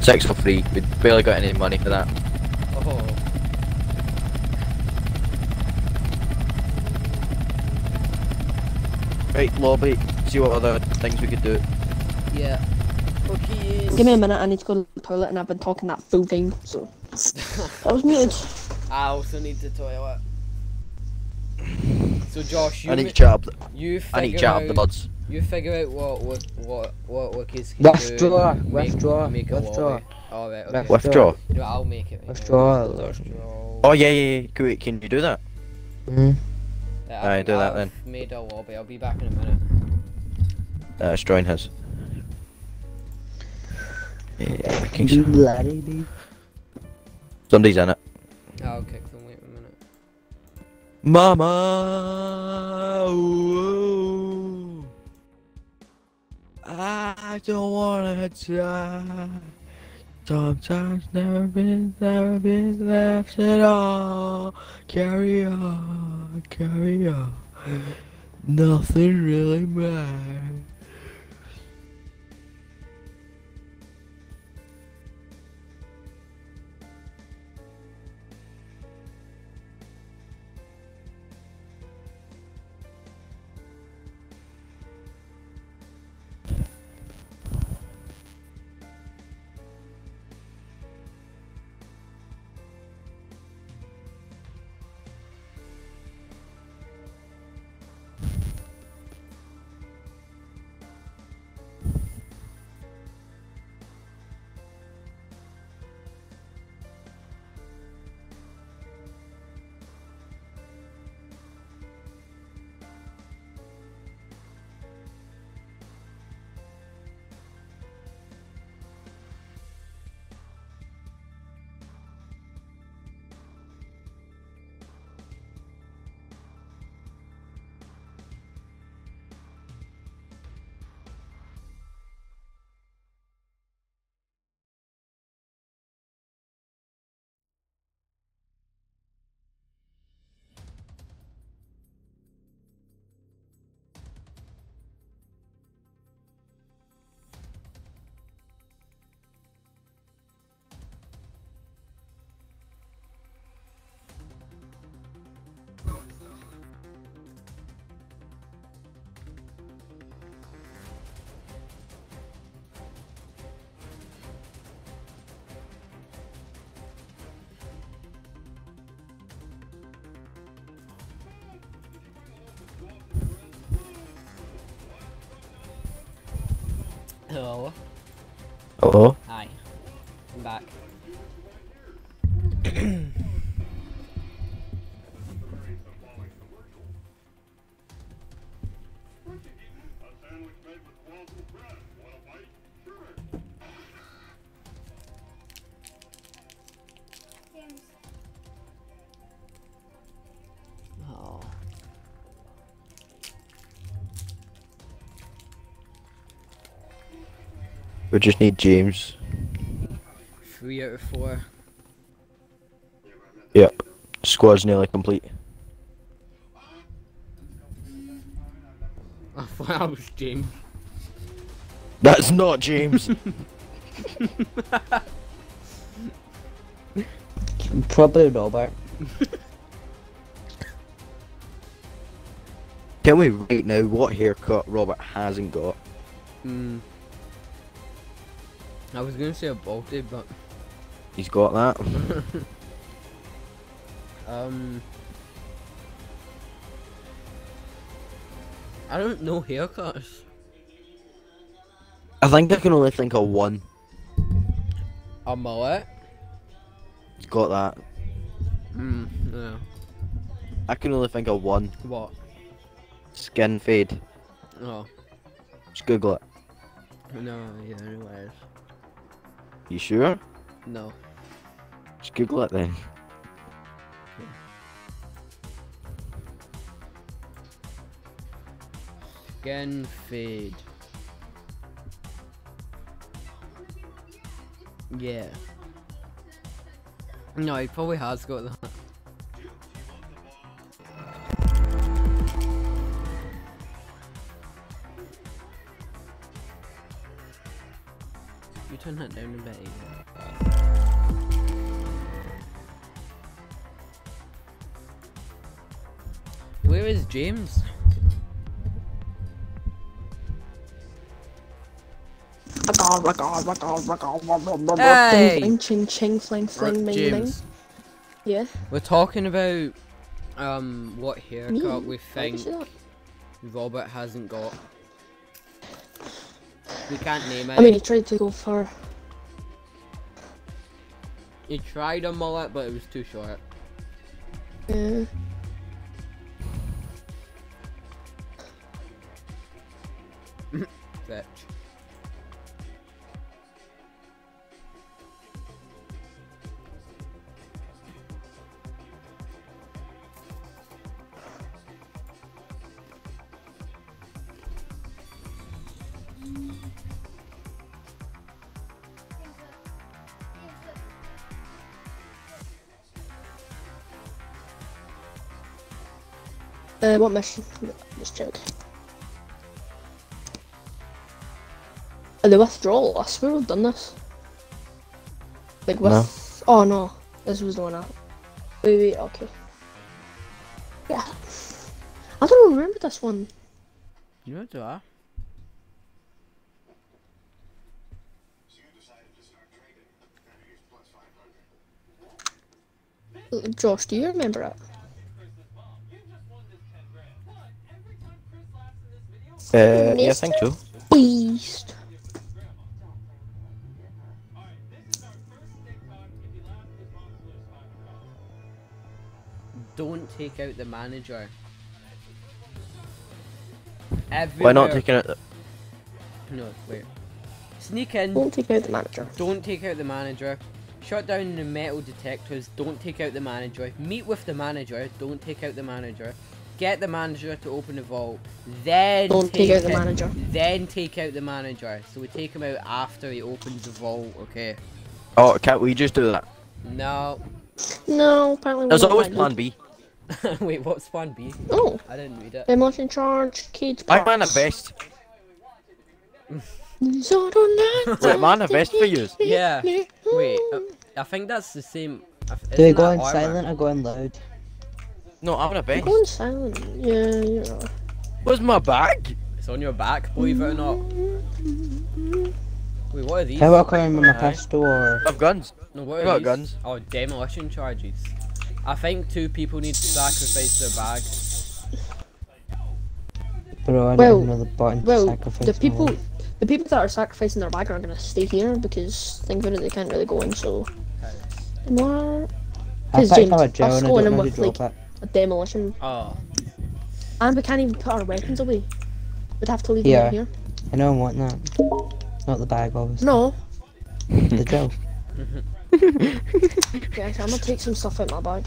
A: Six for free, we barely got any money for that.
B: Oh.
A: Right, lobby, see what other things we could do.
B: Yeah. Okay.
C: Give me a minute, I need to go to the toilet and I've been talking that full time, so. I was muted.
B: I also need the toilet. So Josh, you
A: I need
B: ma-
A: to chat up. The,
B: you
A: I need
B: figure
A: to chat up the buds.
B: you figure out what what what what wikis can
D: Withdraw,
B: do.
D: withdraw,
B: make, make a
D: withdraw.
B: lobby. Alright, okay.
D: Withdraw.
A: Withdraw.
B: No, I'll make it.
D: Withdraw.
B: Withdraw.
A: Oh yeah, yeah, yeah. Can, we, can you do that?
D: Mm.
B: Yeah,
A: Aye,
B: I've-
A: do that
B: I've
A: then.
B: Made a lobby. I'll be back in a minute.
A: Uh, Stroin has. Yeah, King
D: You
A: Sam.
D: bloody dude.
A: Somebody's in it.
B: I'll kick them. Wait a minute.
A: Mama, ooh, I don't wanna die. Sometimes never been, never been left at all. Carry on, carry on. Nothing really matters. We just need James.
B: Three out of four.
A: Yep. Squad's nearly complete.
B: I thought I was James.
A: That's not James.
D: Probably Robert.
A: Tell me right now what haircut Robert hasn't got.
B: Hmm. I was gonna say a bolted, but
A: He's got that.
B: um. I don't know haircuts.
A: I think I can only think of one.
B: A mullet?
A: He's got that.
B: Hmm. Yeah.
A: I can only think of one.
B: What?
A: Skin fade.
B: Oh.
A: Just Google it.
B: No. Yeah. Anyways.
A: You sure?
B: No.
A: Just Google it then.
B: Skin fade. Yeah. No, he probably has got that. Turn that down a bit. Ian. Where is James? Hey!
C: Ching ching ching fling fling
B: Right,
C: ming ming. Yeah.
B: we're talking about um what haircut
C: Me?
B: we
C: Why did you
B: think? Robert hasn't got. We can't name it.
C: I mean, he tried to go for.
B: he tried a mullet, but it was too short.
C: Yeah. Uh, what mission? Just check. Uh, the withdrawal. I swear we've done this. Like with.
A: No.
C: Oh no, this was the one. I... Wait, wait, okay. Yeah. I don't remember this one.
B: You know what do I?
C: Josh, do you remember it?
A: Uh, yeah, I think so.
C: Beast.
B: Don't take out the manager.
A: Why not
B: Everywhere-
A: taking it?
B: No, wait. Sneak in.
C: Don't take out the manager.
B: Don't take out the manager. Shut down the metal detectors. Don't take out the manager. Meet with the manager. Don't take out the manager. Get the manager to open the vault. Then
C: Don't take out the
B: it-
C: manager.
B: Then take out the manager. So we take him out after he opens the vault. Okay.
A: Oh, can't we just do that?
B: No.
C: No, apparently we're
A: There's
C: not
A: always
C: allowed.
A: Plan B.
B: wait, what's plan B?
C: Oh,
B: I didn't read it.
C: demolition charge, cage
A: I man a
C: parts.
A: vest.
C: Zoro
A: Wait, man a vest for you.
B: Yeah. Wait. uh, I think that's the same. I f-
D: Do
B: we
D: go in silent or go in loud?
A: No, I'm a vest.
C: Going silent. Yeah, you know.
A: Where's my bag?
B: It's on your back, believe it or not. Wait, what are these?
D: How about going with my
B: Aye.
D: pistol or...
A: I've guns.
B: No, what
A: I
B: are
A: got
B: these?
A: guns.
B: Oh, demolition charges. I think two people need to sacrifice their bag.
D: Bro, I
C: Well-
D: don't know the button to
C: Well,
D: sacrifice
C: the people,
D: life.
C: the people that are sacrificing their bag are gonna stay here because think about it, they can't really go in. So, more
D: I
C: Because James,
D: up a drill
C: us
D: and I
C: going
D: don't
C: in
D: know how to
C: with, like-
D: it.
C: A demolition,
B: Oh,
C: and we can't even put our weapons away. We'd have to leave
D: Yeah.
C: them here.
D: I know I want that. Not the bag, obviously.
C: No,
D: The drill.
C: okay, I'm gonna take some stuff out of my bag.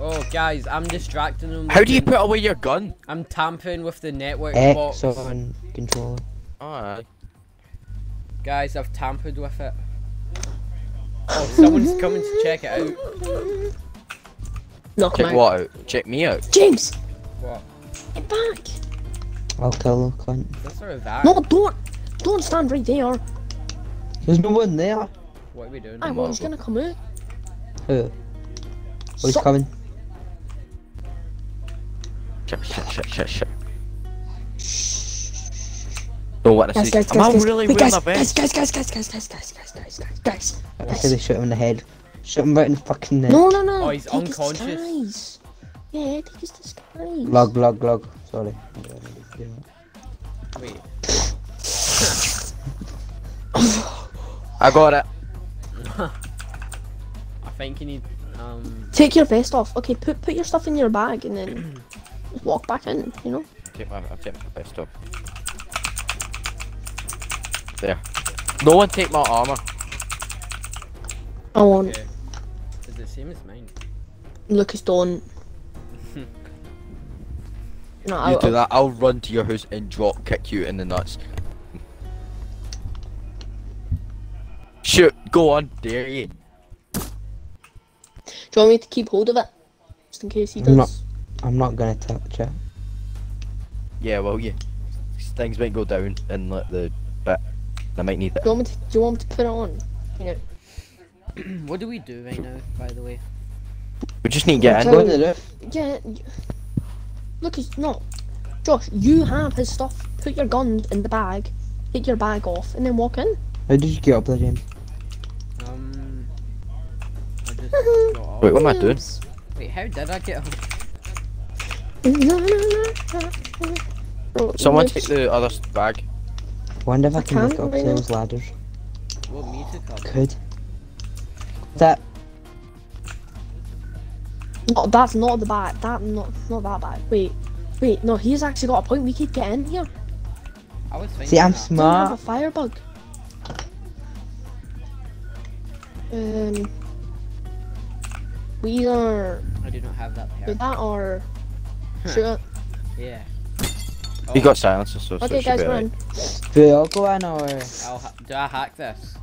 B: oh, guys, I'm distracting them.
A: How do you put away your gun?
B: I'm tampering with the network
D: X
B: box.
D: on controller.
A: Alright.
B: Guys, I've tampered with it. Oh, someone's coming to check it out.
C: Knock
A: Check
C: him out.
A: what out? Check me out.
C: James,
B: What?
C: get back!
D: I'll kill the cunt.
B: Is this a van?
C: No, don't, don't stand right there.
D: There's no one there.
B: What are we doing?
C: I was gonna come out.
D: Who? Who's
C: Stop.
D: coming?
A: Shit, shit, shit, shit, shit. Don't want to
C: Guys,
A: see.
C: guys,
A: Am
C: guys,
A: I
C: guys,
A: really
C: wait,
A: wearing
C: guys,
A: a
C: guys,
A: vest?
C: guys, guys, guys, guys, guys, guys, guys, guys, guys, guys.
D: I say they shoot him in the head. Shoot him right in the fucking neck.
C: No, no, no.
B: Oh, he's
C: take his
B: unconscious.
C: disguise. Yeah, take his disguise.
D: Log, log, log. Sorry.
B: Wait.
A: I got it.
B: I think you need. Um.
C: Take your vest off. Okay, put put your stuff in your bag and then walk back in. You know.
A: Take my, I'll take my vest off. There. No one take my armor.
C: I want
B: Okay.
C: Lucas. Don't. No,
A: You
C: I'll,
A: do
C: I'll,
A: that, I'll run to your house and drop kick you in the nuts. Shoot, go on, dare you.
C: do you want me to keep hold of it, just in case he does?
D: No. I'm not gonna touch it.
A: Yeah, well, yeah. Things might go down in like the bit. I might need it.
C: Do you want me to? Do you want me to put it on? You know.
B: what do we do right now, by the way?
A: We just need to get in.
D: Go on.
C: Yeah. y- Lucas, no. Josh, you have his stuff. Put your gun in the bag, take your bag off, and then walk in.
D: How did you get up there, James?
B: Um. I just got off.
A: Wait, what am I doing?
B: Wait, how did I get off?
C: Bro,
A: Someone take the other bag.
D: Wonder if I,
C: I
D: can make
C: can't
D: up
C: right
D: those ladders.
B: What me to come?
D: Could. That
C: No, that's not the bad. That not not that bad. Wait, wait. No, he's actually got a point. We could get in here.
B: I was thinking.
D: see, I'm
B: that.
C: Do you have a
D: smart.
C: firebug? Um, we are.
B: I do not have that
C: do
B: pair.
C: that or shoot it.
B: Yeah.
A: You
B: Oh,
A: got silencer, so, so
C: Okay,
A: it should
C: guys,
A: be
C: we're in.
D: Do we all go in or?
B: I'll ha- do I hack this?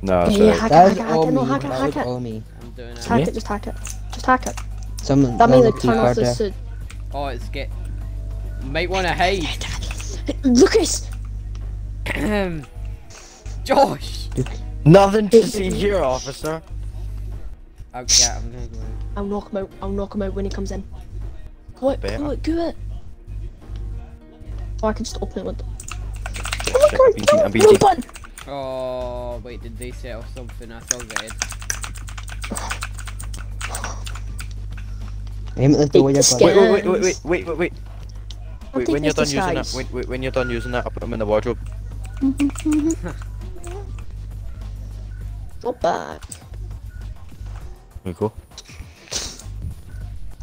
A: No, that's
C: Yeah,
A: alright.
C: hack it,
D: That
C: hack
D: was
C: it, hack
D: all
C: it.
D: me.
C: No, hack it,
D: That
C: hack
D: was
C: it.
D: all me.
B: I'm doing
C: Just
B: it.
C: hack it. Just hack it. Just hack it.
D: Someone.
C: That means
D: another
C: like turn off
D: key
C: the
D: card
C: suit.
B: Oh, it's get. Might want to hide.
C: Lucas.
B: Josh.
A: Nothing to see here, officer.
B: Okay, I'm gonna go.
C: I'll knock him out. I'll knock him out when he comes in. Go it.
A: Better.
C: Go it. Go it. Oh, I can just open it with.
A: Check,
C: Oh my
A: I'm being seen, oh, I'm
C: god!
A: being
C: No, button.
B: Oh wait, did they set off something? I saw red.
D: Aim at the door,
C: Big.
A: Wait, wait, wait, wait, wait, wait, wait, wait. Wait, when you're
C: this
A: done using that,
C: disguise.
A: when, wait, when you're done using that, I'll put them in the wardrobe.
C: Not bad.
A: There we go.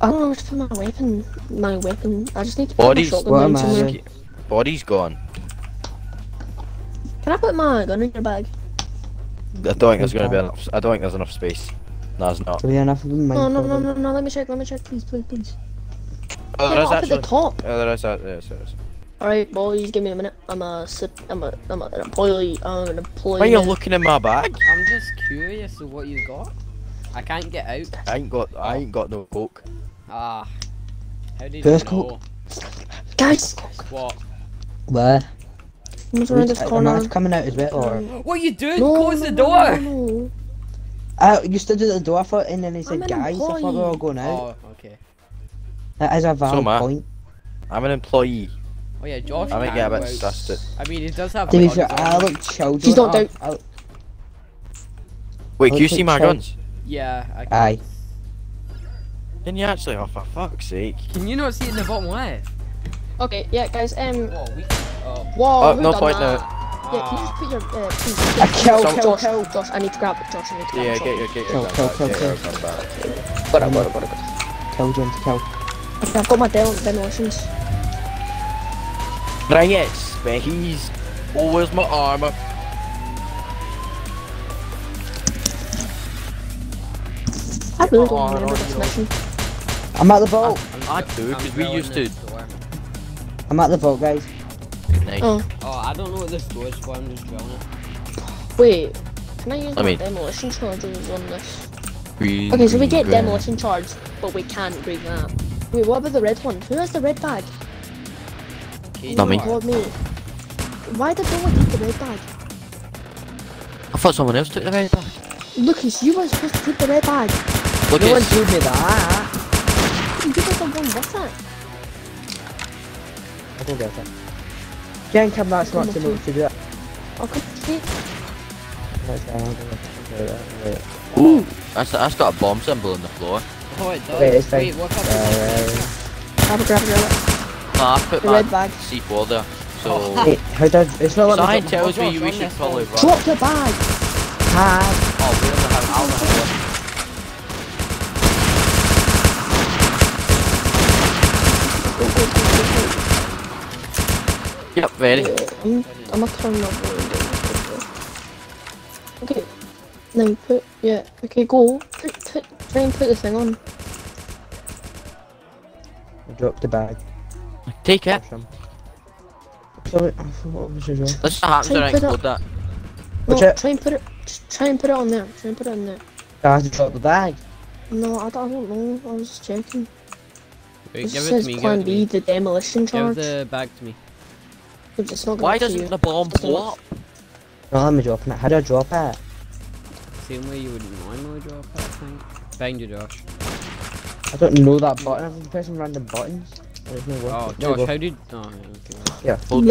C: I don't know where to put my weapon. My weapon. I just need to put
A: Bodies.
C: my shotgun
D: What
C: down
D: am I
C: somewhere.
D: doing?
A: Body's gone.
C: Can I put my gun in your bag?
A: I don't think there's gonna be enough. I don't think there's enough space. No, there's not.
D: Do we have enough of them?
C: No, no, no, no, no. Let me check. Let me check, please, please, please.
A: Oh,
C: Yeah,
A: there is
C: up at the
A: actually.
C: top.
A: Oh, there is. There is. There is.
C: All right, boys, give me a minute. I'm a sip. I'm a. I'm a, an employee. I'm an employee.
A: Why are you looking in my bag?
B: I'm just curious of what you got. I can't get out.
A: I ain't got. I ain't got no coke.
B: Ah. How did
D: First
B: you
D: coke.
C: Guys,
B: What?
D: Where?
C: I'm just around this
D: Am I
C: corner.
D: coming out as well, or?
B: What are you doing?
C: No,
B: Close
C: no,
B: the
C: no,
B: door.
C: No, no,
D: Uh, you stood at the door for and then he said,
C: I'm an
D: guys, I thought we were all going out.
B: Oh, okay.
D: That is a valid
A: am I.
D: point.
A: I'm an employee.
B: Oh yeah, Josh.
A: I might
B: can
A: get a
B: go
A: bit
B: out.
A: disgusted.
B: I mean, he does have.
D: To be
B: guns
D: fair, I look children.
C: She's not
D: I-
C: down.
D: I-
A: Wait,
D: I'll
A: can you see my guns?
B: Yeah. I can.
D: Aye.
A: Can you actually? Oh, for fuck's sake!
B: Can you not see it in the bottom left?
C: Okay, yeah, guys. Um,
B: Whoa. We. Oh.
C: whoa.
A: Oh, no point
C: that?
A: now.
C: Yeah, can you just
B: Ah.
C: put your uh, please?
D: I kill,
A: Some-
D: kill,
C: Josh,
D: kill.
C: Josh, I need to grab it. Josh, I need to grab
A: Yeah,
C: it.
A: get your get your
D: Kill,
A: gun
D: kill,
A: back,
D: kill,
A: get
D: kill.
A: your gun back.
C: Got it, got it, got it, got
D: Kill, James, kill.
C: it. Okay, I've got my dem- demolitions.
A: Bring it, Speckies. Oh, where's my armor?
C: I really
A: Oh,
C: don't remember
A: no,
C: this
A: you
C: mission.
D: I'm at the vault.
A: I do,
B: I'm
A: because we used to.
D: I'm at the vault, guys.
A: Nice.
C: Oh,
B: Oh, I don't know what this door is for. I'm just drilling it.
C: wait. Can I use
A: I
C: my
A: mean-
C: demolition charges on this?
A: Green,
C: Okay, so we get
A: green.
C: demolition charge, but we can't break that. Wait, what about the red one? Who has the red bag?
B: Okay,
A: Not me.
C: me. Why did no one take the red bag?
A: I thought someone else took the red bag.
C: Lucas, you were supposed to take the red bag.
A: Look
D: No one
A: at
D: told me that.
C: You were the one with it.
D: I don't get it. Jen, come back, smart to know to do it.
C: I'll come see.
D: What's that? I don't know. Wait, wait.
A: Ooh, that's, that's got a bomb symbol on the floor.
B: Oh, it does.
D: Wait, it's fine.
B: Wait, what's up?
D: Uh,
C: Grab it, grab it, grab it.
A: No, I put
C: The
A: my
C: red bag.
A: C4 there. So,
B: Oh.
D: Wait, how does it's not letting
A: sign
D: me drop
A: tells me we should
B: follow.
A: probably
B: one.
A: run.
C: Drop the bag.
D: my
A: Oh, we only have Alma.
C: Go, go, go, go, go.
A: Yep, ready.
C: I'm, I'm gonna turn up Okay. Now put, yeah, okay, go. Put, put, try and put the thing on.
D: Drop the bag.
A: Take it.
D: Sorry, what was your job?
A: Let's not happen to
C: Try and
A: explode that.
C: No,
D: Watch it.
C: try and put it, try and put it on there. Try and put it on there.
D: I have to drop the bag.
C: No, I don't, I don't know. I was just checking.
B: Wait,
C: This
B: give it
C: says
B: to me. Give
C: Plan
B: it to
C: B,
B: me.
C: the demolition charge.
B: Give the bag to me.
C: But It's not gonna
A: Why doesn't
C: you.
A: the bomb
C: Doesn't
A: blow up?
D: No, I'm dropping it. How do I drop it?
B: Same way you would normally drop it, I think. Bang you, Josh.
D: I don't know that button. I've been pressing random buttons. There's no
B: Oh,
D: work. There you
B: Josh, how did? Oh, yeah, okay.
A: Hold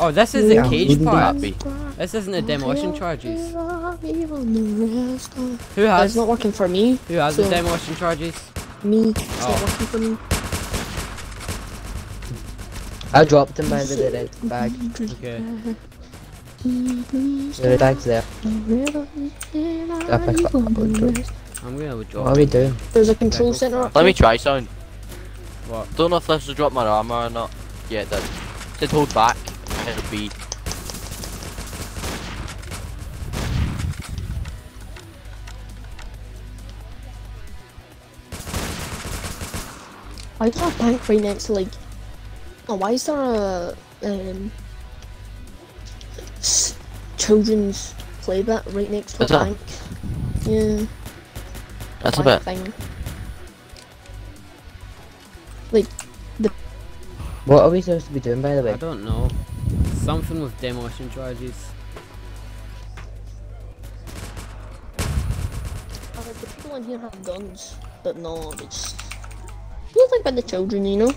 B: oh, this is the
D: Yeah,
B: cage part.
A: B.
B: This isn't the demolition charges.
C: It's
B: Who has?
C: It's not working for me.
B: Who has the demolition charges?
C: Me. It's
B: Oh.
C: not working for me.
D: I dropped him by the the red bag.
B: Okay.
D: The red bag's there. I pick up a bunch
B: I'm gonna
D: What are we doing?
C: There's a control center up
A: Let me try something.
B: What?
A: Don't know if this will drop my armor or not. Yeah, it did. Said hold back. It'll be.
C: Why is a bank right next to like? Oh, why is there a um children's play bit right next to a
A: Is there?
C: bank? Yeah.
A: That's a
C: bank
A: bit.
C: Thing. Like the.
D: What are we supposed to be doing by the way?
B: I don't know. Something with demolition charges.
C: Oh, like, the people in here have guns, but no, they just look like by the children, you know.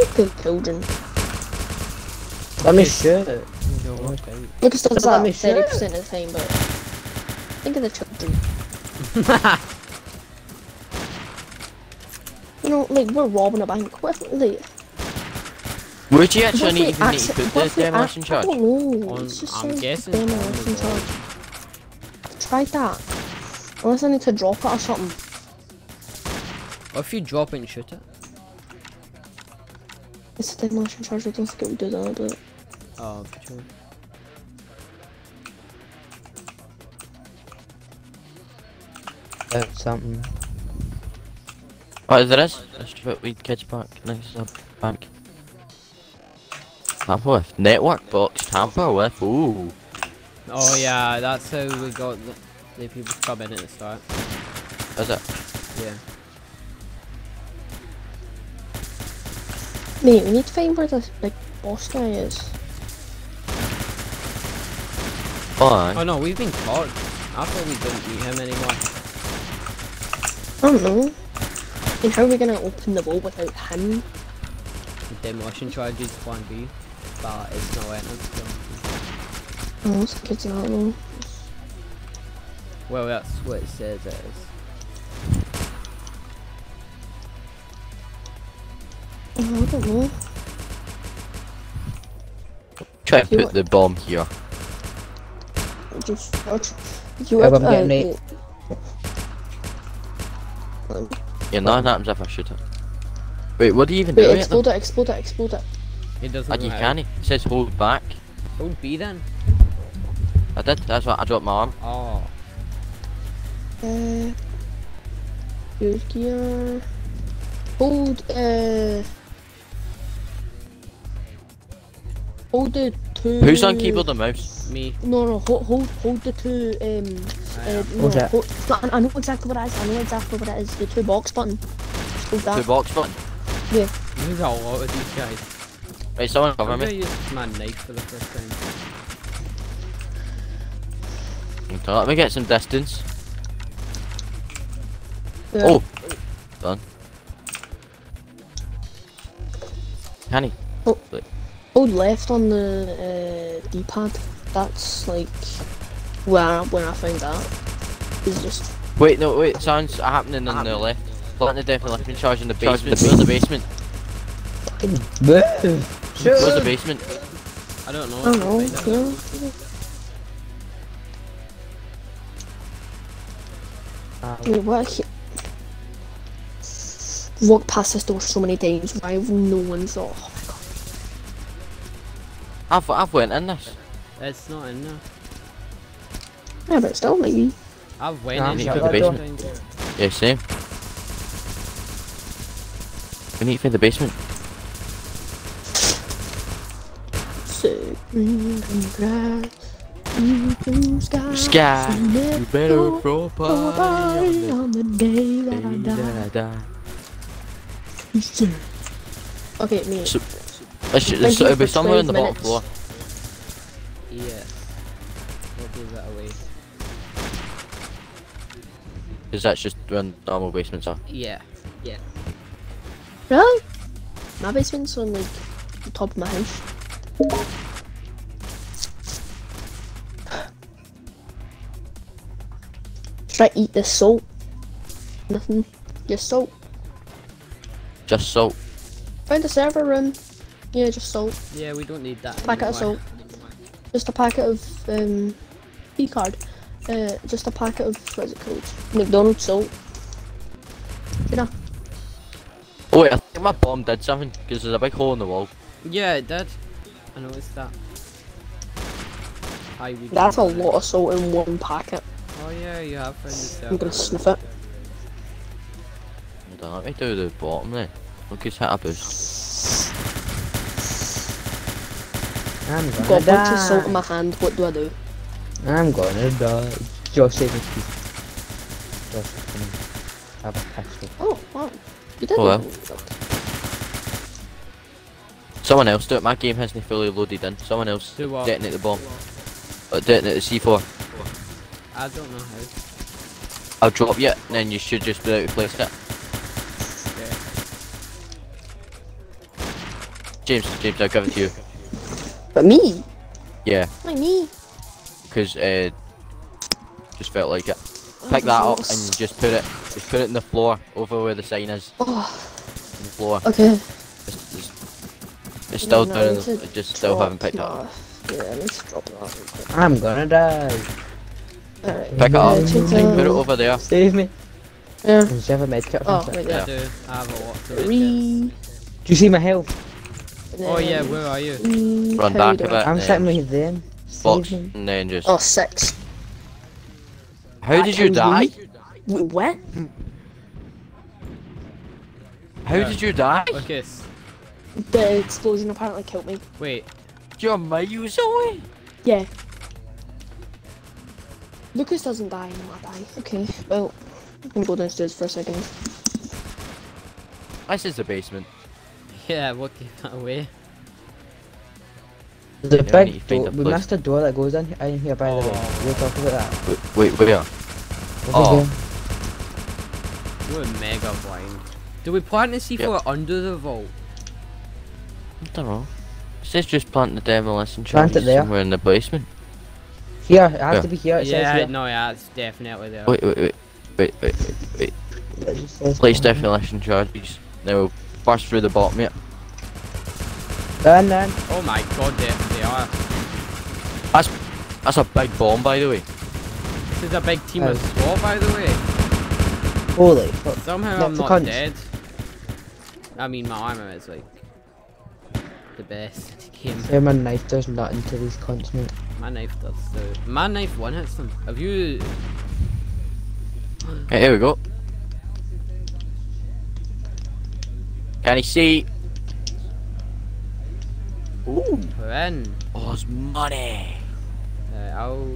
C: They're good children.
D: Let me shoot.
B: Yo, watch out.
C: Lucas does
D: Let
C: that
D: me
C: thirty
D: shoot.
C: percent of the time, but think of the children. You know, like we're robbing a bank. What if, like,
A: Would you
C: what
A: actually
C: if
A: need, even need to put
C: what
A: the
C: if
A: demolition charge?
C: I don't know.
B: On-
C: It just
B: I'm guessing it's on
C: demolition
B: the
C: charge. Try that. Unless I need to drop it or something.
B: What if you drop it and shoot it?
C: It's a demolition charge. I don't think it would do that, but
B: Oh, true.
D: Uh, something.
A: Oh, there is. That's what we kids park next to the bank. Tamper with network box. Tamper with. Ooh.
B: Oh yeah, that's how we got the, the people to come in at the start.
A: Is it?
B: Yeah.
C: Mate, we need to find where this like boss guy is.
A: Oh.
B: Oh no, we've been caught. I thought we don't meet him anymore.
C: I don't know. And how are we gonna open the wall without him?
B: The demolition charges plan B, but it's no entrance. So.
C: Oh, it's kids not.
B: Well, that's what it says it is.
A: Try to put
C: what?
A: the bomb here.
C: Just search. You
D: Yeah,
C: have
D: but I'm getting it.
A: Yeah, nothing happens if I shoot it. Wait, what do you even
C: Wait,
A: do?
C: explode it, explode it, explode it.
B: He doesn't.
A: And you
B: how.
A: can't. It says hold back.
B: Hold B then.
A: I did. That's what I dropped my arm.
B: Oh.
C: Uh, use gear. Hold, uh. Hold the two.
A: Who's on keyboard and mouse?
B: Me.
C: No, no, hold, hold, hold the two, um.
B: I
C: Uh, no,
D: What's that?
C: hold, I, I know exactly what it is, I know exactly what it is. The two box button. Just hold
A: The
C: that.
A: box button. Yeah.
B: There's a lot of these guys.
A: Right, someone
B: I'm
A: cover
B: gonna
A: me.
B: use my knife for the first time.
A: Okay, let me get some distance.
C: Yeah.
A: Oh, done. Can he?
C: Hold left on the uh, D-pad. That's like where where I found that. It's just
A: Wait, no, wait. Sounds happening on the left. Planting the definition charge in the basement. Where's the basement?
D: Move!
A: Where's the basement?
B: I don't know.
C: I don't know.
B: Find out.
C: Yeah. Wait, what? Walked past this door so many times. Why have no one thought? My god.
A: I've I've went in this.
B: It's not in there.
C: Yeah, but still maybe.
B: I've went
D: Nah,
B: in
A: shut
B: there
A: the
B: a
A: basement. Yeah, same. We need to find the basement.
C: So green and grass, blue sky.
A: Sky, you better throw a
C: of a
A: party
C: party
A: on
C: on the day
A: the
C: that I
A: day that. I die.
C: Okay, me.
A: So- It should,
C: Thank you
A: it'll be somewhere on the
C: 12
A: bottom floor.
B: Yeah. We'll give that away.
A: Because that's just where normal basements are.
B: Yeah.
D: Yeah.
C: Really? My basement's on like the top of my house. Should I eat this salt. Nothing. Just salt.
A: Just salt.
C: Find a server room. Yeah, just salt.
B: Yeah, we don't need that.
C: Packet of salt. Just a packet of um P card. Uh just a packet of what's it called? McDonald's salt. You know?
A: Oh wait, I think my bomb did something because there's a big hole in the wall.
B: Yeah, it did. I noticed that. Hi,
C: That's a
B: got it.
C: lot of salt in one packet.
B: Oh yeah, you have found the
C: I'm gonna sniff it.
A: Hold on, let me do the bottom then. Look, he's hit a boost.
D: I'm gonna
C: Got a bunch of salt in my hand, what do I do?
D: I'm gonna die. Josh save me, please. Josh, can I have a pistol?
C: Oh, wow. You did
A: Oh, well.
C: it.
A: Someone else do it. My game hasn't fully loaded in. Someone else
B: Do what?
A: detonate the bomb. Uh, detonate the C4.
B: I don't know how.
A: I'll drop you, and then you should just be able to place it. James, James, I'll give it to you.
C: But me?
A: Yeah,
C: Why me?
A: because uh, just felt like it. Pick that up and just put it, just put it in the floor over where the sign is.
C: Oh,
A: On the floor.
C: okay.
A: It's, it's, it's still
C: Yeah, no,
A: down.
C: I
A: the, just still haven't picked it up.
C: Yeah, I need to drop that real quick.
D: I'm gonna die.
C: Alright.
A: Pick it up.
C: Take
A: Like, put it over there.
D: Save me.
C: Yeah.
D: Does you have a med kit or
C: Oh,
D: something?
C: wait
B: I do. I have a lot to.
C: Three.
D: Do you see my health?
C: And
B: Oh yeah,
C: um,
B: where are you?
C: three,
A: Run back
C: do
A: a
C: I-
A: bit.
D: I'm
A: then
D: sitting with them.
A: Box,
D: Save me.
A: and then just.
C: Oh, six.
A: How
C: that
A: did you die?
C: be- Wait, what?
A: How
B: Yeah.
A: did you die?
B: Lucas,
C: The explosion apparently killed me.
B: wait.
A: You're miles away.
C: Yeah. Lucas doesn't die, no, I die. Okay, well, I'm gonna go downstairs for a second.
A: This is the basement.
B: Yeah, what gave that away?
D: There's a
A: Yeah,
D: big door. We
A: place.
D: missed a door that goes in, in here by the way.
B: Oh.
D: We'll talk about that.
A: Wait, wait, where?
D: Over
A: Oh.
D: here.
B: We're mega blind. Do we plant the C4 under the vault?
A: I don't know. It says just plant the demolition
D: Plant it
A: charges
D: there.
A: somewhere in the basement.
D: Here, it has
A: Yeah.
D: to be here. It
B: yeah,
D: says here.
B: no, yeah, it's definitely there.
A: Wait, wait, wait, wait, wait, wait, wait.
D: It just says
A: Place
D: here.
A: demolition charges. Then we'll burst through the bottom, yeah.
D: Done, then.
B: Oh my god, they, they are.
A: That's that's a big bomb, by the way.
B: This is a big team of
D: Oh.
B: SWAT, by the way.
D: Holy fuck.
B: Somehow
D: Lots
B: I'm not
D: cunts.
B: dead. I mean, my armor is like the best game.
D: Yeah, my knife does nothing to these cunts, mate.
B: My knife does so. My knife one hits them. Have you?
A: Hey, here we go. Can you see? Ooh.
B: We're in.
A: Oh, it's money.
B: Uh, I'll.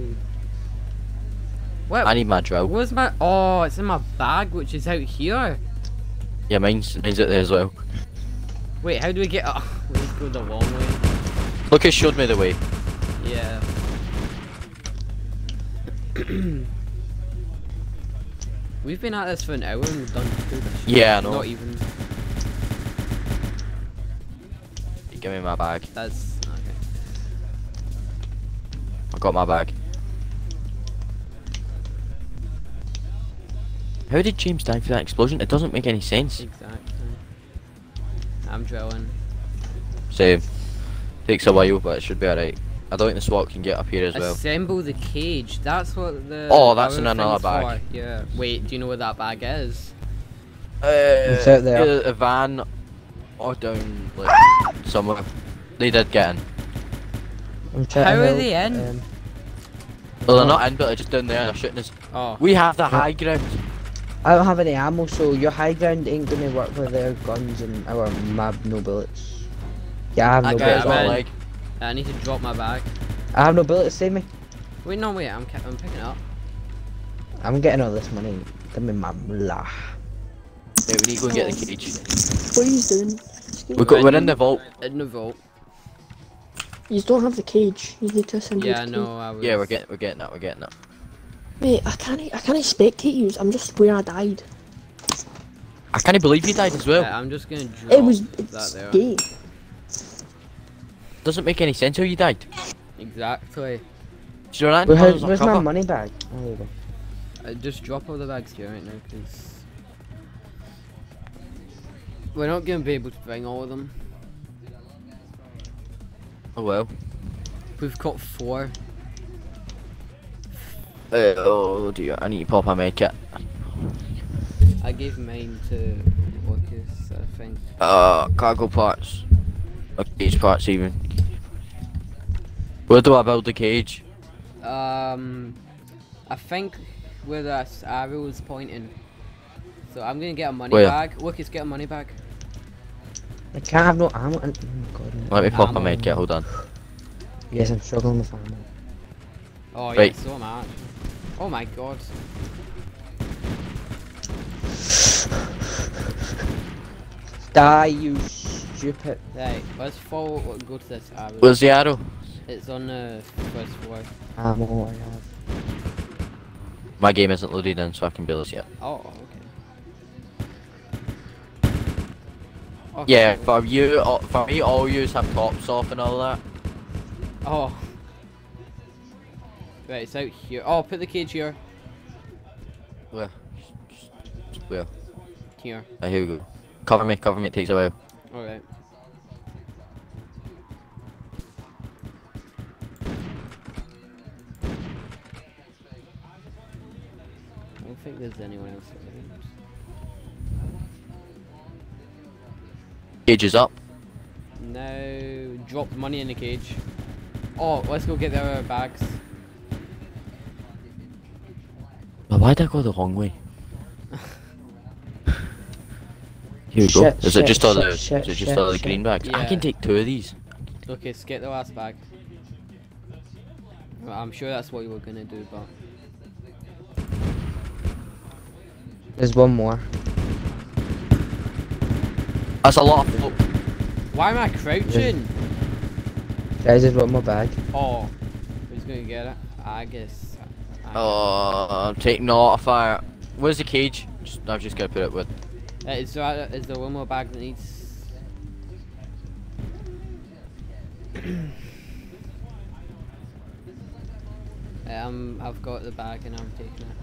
B: What?
A: I need my drill.
B: Where's my? Oh, it's in my bag, which is out here.
A: Yeah, mine's, mine's out there as well.
B: Wait, how do we get? Oh, we need to go the long way.
A: Lucas showed me the way.
B: Yeah. We've been at this for an hour and we've done two.
A: Yeah, I know.
B: Not even.
A: Give me my bag.
B: That's okay.
A: I got my bag. How did James die for that explosion? It doesn't make any sense.
B: Exactly. I'm drilling.
A: Same. Takes a while, but it should be alright. I don't think the SWAT can get up here as well.
B: Assemble the cage. That's what the.
A: Oh, that's
B: other
A: in another
B: thing's
A: bag.
B: for. Yeah. Wait, do you know what that bag is?
A: Uh,
D: It's out there.
A: either A van or down like somewhere. They did get in.
D: I'm trying
B: How
D: to
B: are
D: help,
B: they in?
D: Um,
A: Well, they're not in, but they're just down there. They're shooting us.
B: Oh.
A: We have the high ground.
D: I don't have any ammo, so your high ground ain't gonna work with their guns and our mab no bullets. Yeah, I have no
A: guy's
D: bullets.
B: I'm
A: got a leg.
B: I need to drop my bag.
D: I have no bullets, save me.
B: Wait, no, wait. I'm I'm picking up.
D: I'm getting all this money. Give me my blah.
A: Yeah, we need to go and get the cage.
C: What are you doing? Excuse
A: We got, we're in the vault.
B: In the vault.
C: You don't have the cage. You need to assemble
B: Yeah,
C: the
B: no, I was.
A: Yeah, we're getting, we're getting that. We're getting that.
C: cage. Wait, I can't. I can't spectate you. I'm just where I died.
A: I can't believe he died as well.
B: Yeah, I'm just gonna drop
C: It was
B: that there.
C: gay.
A: Doesn't make any sense how you died.
B: Exactly.
A: So that
D: Where,
A: was a
D: where's my money bag? Oh, there you go.
B: Uh, just drop all the bags here right now, because we're not gonna be able to bring all of them.
A: Oh well.
B: We've got four.
A: Oh dear, I need to pop med kit.
B: I gave mine to Lucas, I think.
A: Uh, cargo parts. Or cage parts even. Where do I build the cage?
B: Um, I think where that arrow is pointing. So I'm gonna get a money
A: Where?
B: bag. Lucas, get a money bag.
D: I can't have no ammo. and- Oh my god. no.
A: Let me pop a
B: Ammo.
A: med kit, hold on.
D: Yes, I'm struggling with ammo.
B: Oh yeah,
A: Right.
B: so am I. Oh my god.
D: Die, you stupid.
B: Right, let's follow. Go to this arrow.
A: Where's the arrow?
B: It's on the first floor.
D: Ammo I have.
A: My game isn't loaded in, so I can build it yet.
B: Oh, okay.
A: Yeah, for you, for me, all yous have tops off and all that.
B: Oh. Right, it's out here. Oh, put the cage here.
A: Where? Where?
B: Here.
A: Uh, here we go. Cover me, cover me, it takes a while.
B: Alright. I don't think there's anyone else around.
A: Cage is up.
B: Now, drop the money in the cage. Oh, let's go get the other bags.
A: Well, why did I go the wrong way? Here we go.
D: Shit,
A: Is it just all the?
D: shit,
A: is it just
D: shit,
A: all the green bags? I can take two of these.
B: Okay, let's get the last bag. Well, I'm sure that's what you were gonna do, but
D: There's one more.
A: That's a lot of float.
B: why am I crouching?
D: Guys, there's one more bag.
B: Oh, who's gonna get it? I guess. I-
A: Oh, I'm taking the auto fire. Where's the cage? Just, I've just got to put it with.
B: Uh, is there is there one more bag that needs? um, I've got the bag and I'm taking it.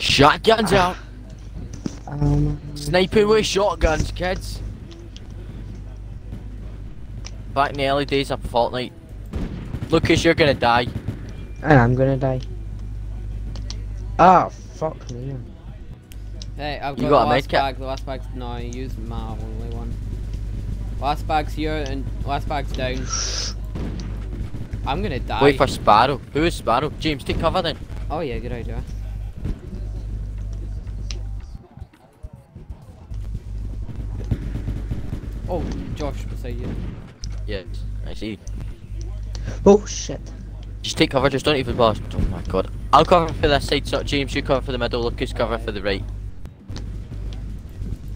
A: Shotguns out.
D: Um,
A: Sniping with shotguns, kids. Back in the early days of Fortnite. Lucas, you're gonna die.
D: and I'm gonna die. Ah, fuck me.
B: Hey, I've
A: You
B: got,
A: got a
B: the last
A: medkit?
B: bag. The last bag's no, I used my only one. Last bag's here and last bag's down. I'm gonna die.
A: Wait for Sparrow. Who is Sparrow? James, take cover then.
B: Oh yeah, good idea. Oh, Josh beside you.
A: Yes, I see.
D: Oh shit.
A: Just take cover, just don't even bother. Oh my god. I'll cover for this side, so James, you cover for the middle, Lucas cover for the right.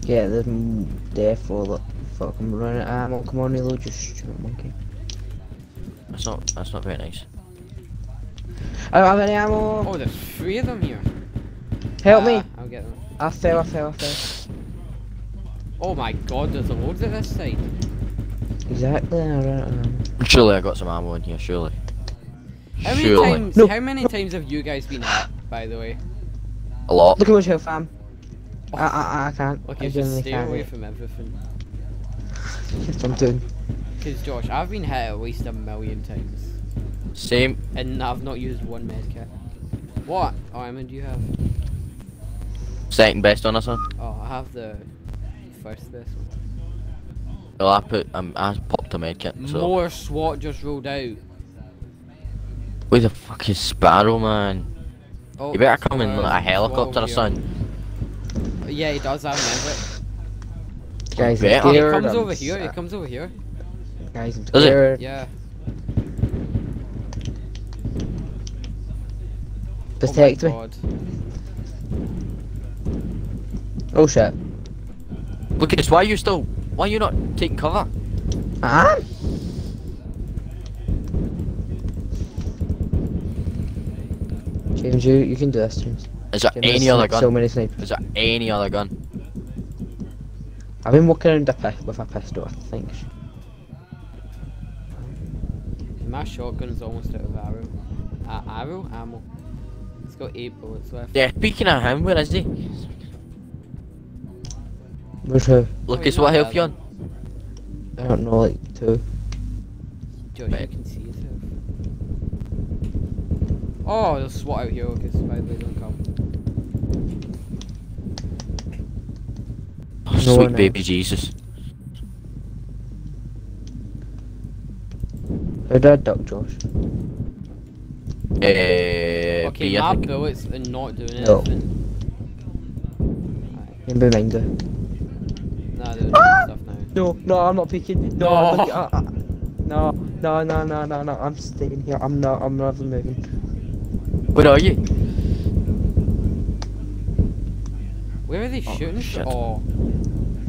D: Yeah, there's m- there for the fuck. I'm running out of ammo. Come on, reload, you stupid monkey.
A: That's not that's not very nice.
D: I don't have any ammo.
B: Oh, there's three of them here.
D: Help
B: Ah,
D: me.
B: I'll get them.
D: I fell. I fell. I fell.
B: Oh my god, there's a loads at this side.
D: Exactly. I ran out of ammo.
A: Surely I got some ammo in here, surely.
B: How many
A: Surely.
B: times?
D: No.
B: How many times have you guys been hit? By the way,
A: A lot.
D: Look at much health, fam. Oh. I, I, I can't.
B: okay,
D: I
B: just
D: genuinely
B: stay
D: can't.
B: away from everything.
D: That's what I'm doing.
B: Because Josh, I've been hit at least a million times,
A: Same.
B: and I've not used one medkit. What oh, I armor do you have?
A: Second best on us, one.
B: Oh, I have the first best one.
A: Well, I put um, I popped a medkit. So
B: More SWAT just rolled out.
A: where the fuck is Sparrow, man?
B: Oh,
A: You better come in like a helicopter or
B: SWAT
A: something.
B: Yeah, he does. I remember it.
D: Guys,
B: He comes
D: I'm
B: over here. He comes over here.
D: Guys, I'm
A: Does it?
D: scared.
B: Yeah.
D: Protect
B: oh
D: me.
B: God.
D: Oh shit.
A: Lucas, why are you still? Why are you not taking cover?
D: Ah. James, you you can do this, James.
A: Is there
D: There's
A: any other gun?
D: so many snipers.
A: Is there any other gun?
D: I've been walking around a pi- with a pistol, I think.
B: My shotgun's almost out of arrow. Uh, arrow? Ammo. It's got 8 bullets left.
A: Yeah, speaking of him, where is he?
D: Where's who?
A: Lucas, what
B: not
A: health you on?
D: I don't know, like two.
B: Josh, you can see yourself. Oh, there's SWAT out here, Lucas. By the way, don't come.
A: Oh,
D: No
A: sweet
D: one
A: baby Jesus.
D: How did I duck, Josh?
A: Uh,
B: Okay,
A: B, I
B: my
A: think.
B: bullets are not doing
D: No.
B: anything.
D: In behind her.
B: Nah, they're doing stuff now.
D: No, no, I'm not peeking. No,
B: No.
D: I'm not, uh, uh, no, no, no, no, no, no. I'm staying here. I'm not. I'm never moving.
A: Where are you?
B: Where are they
A: Oh,
B: shooting?
A: shit.
B: Oh,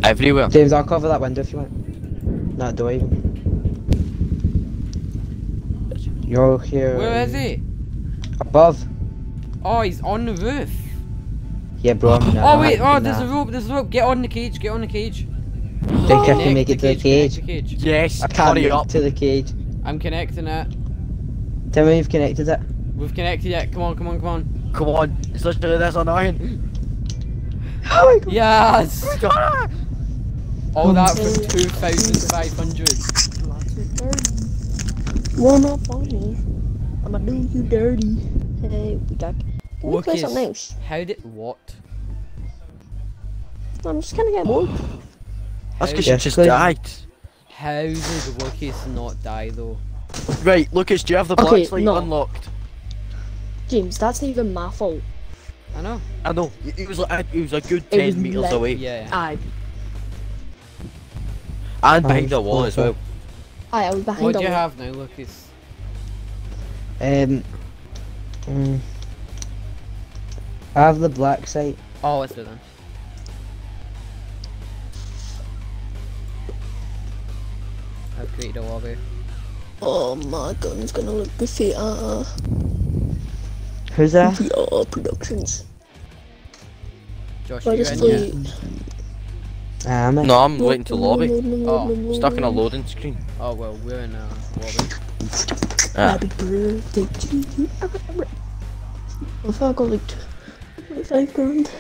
A: Everywhere.
D: James, I'll cover that window if you want. That door even. You're here.
B: where is he?
D: Above.
B: Oh, he's on the roof.
D: Yeah, bro. I'm
B: Oh wait, oh,
D: nah.
B: there's a rope. There's a rope. Get on the cage. Get on the cage.
D: Think I can make it to the cage?
A: Yes,
D: I can't
A: hurry
D: make
A: up.
D: it to the cage.
B: I'm connecting it.
D: Tell me you've connected it.
B: We've connected it. Come on, come on, come on.
A: Come on, it's literally this annoying.
D: Oh my god.
B: Yes. Oh All oh, that for two thousand five hundred.
C: One up on me. I'ma do you dirty. Hey, we got. Can we play
B: Lucas.
C: something else?
B: How did what?
C: I'm just gonna get bored.
A: That's because
B: How,
A: you just
D: Yes,
A: died.
B: how did Lucas not die though?
A: Right, Lucas, do you have the black
C: Okay,
A: slide
C: no.
A: unlocked?
C: James, that's not even my fault.
B: I know.
A: I know. It was like, he was a good
C: It
A: ten meters
C: lit-
A: away,
B: Yeah.
C: Aye,
A: and behind the wall as well.
C: aye, I was behind
B: What
C: a
B: do you
C: wall.
B: have now, Lucas?
D: Um. mm, I have the black site.
B: Oh, let's do it then. I've created a lobby.
C: Oh, my gun's gonna look goofy. Uh,
D: Who's that?
C: goofy uh, productions.
B: Josh,
C: I
B: you
C: just
B: in
C: play.
B: yet?
D: Ah, I'm
A: No, I'm waiting to lobby.
B: Oh,
A: Stuck in a loading screen.
B: Oh well, we're in a lobby.
A: Ah.
C: Happy birthday to you. If I got like five grand,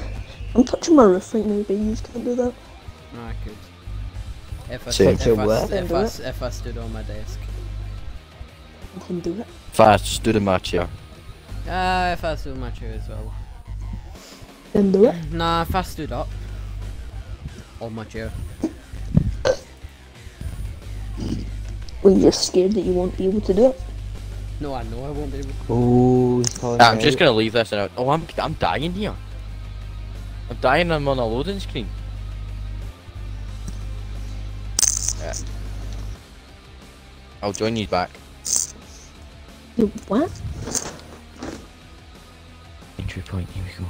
C: I'm touching my roof right now, but you can't do that.
B: No, I could. If I,
A: Same.
B: if, I,
D: what?
B: if, I, s- if I stood on my desk.
C: I can do it.
A: If I stood in my chair.
B: Ah, if I stood on my chair as well.
C: Then do it.
B: Nah, if I stood up. On my chair.
C: When you're scared that you won't be able to do it.
B: No, I know I won't be able to.
D: Oh, he's calling
A: I'm
D: me
A: just gonna leave this out. Oh, I'm I'm dying here. I'm dying. I'm on a loading screen. Yeah. I'll join you back.
C: You what?
A: Entry point. Here we go.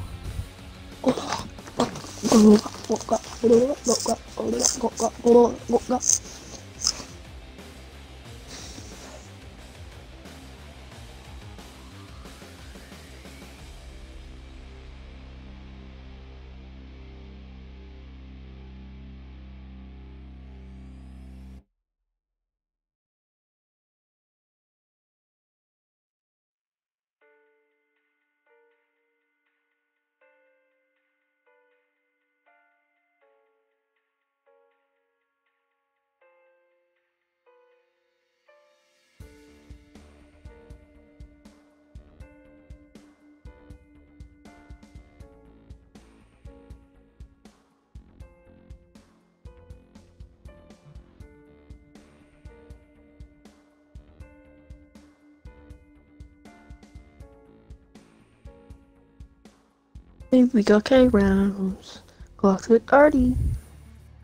C: Hey, we got K rounds. Clocks with dirty.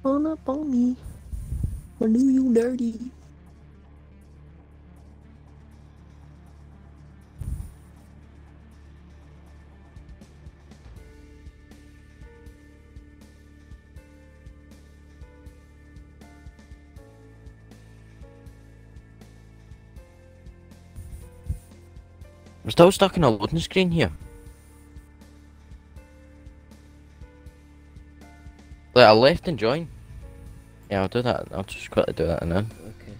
C: Run up on me. I knew you dirty.
A: I'm still stuck in a loading screen here. Like I left and join. Yeah, I'll do that. I'll just quickly do that now.
B: Okay.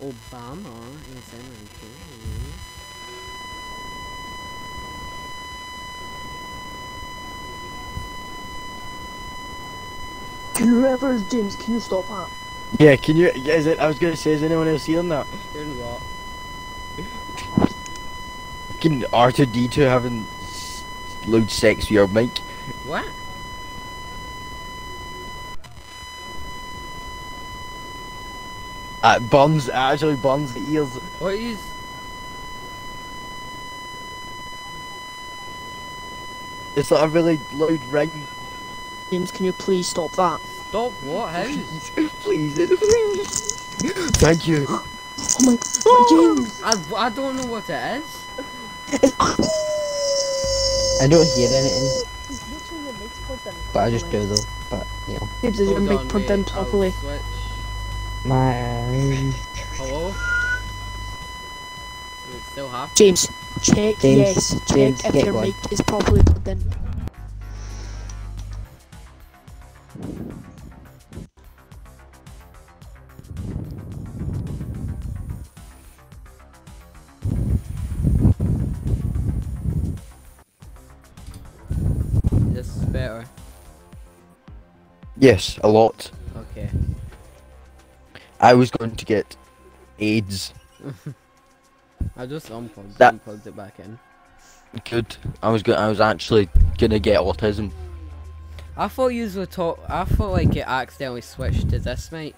B: Obama is American.
C: Can you ever, James? Can you stop that?
A: Yeah, can you? Is it? I was gonna say, is anyone else hearing that?
B: Doing what?
A: Can R two D two having s- loud sex with your mic?
B: What?
A: Uh, burns. It actually burns the ears.
B: What is?
A: It's like a really loud ring.
C: James, can you please stop that?
B: Stop what? How?
A: please, please. Thank you.
C: Oh my, oh! James!
B: I, I don't know what it is.
D: I don't hear anything, but I just do though. But you know,
C: James, is your
B: Hold
C: mic
B: on,
C: plugged in
B: wait, I'll
C: properly?
D: my
B: Hello? Still have?
C: James, check,
D: James,
C: yes, check
D: James,
C: if your
D: one.
C: mic is properly plugged in.
A: Yes, a lot.
B: Okay.
A: I was going to get AIDS.
B: I just um, unplugged
A: That-
B: and plugged it back in.
A: Good. I was go- I was actually gonna get autism.
B: I thought you were talk. I thought like it accidentally switched to this mic.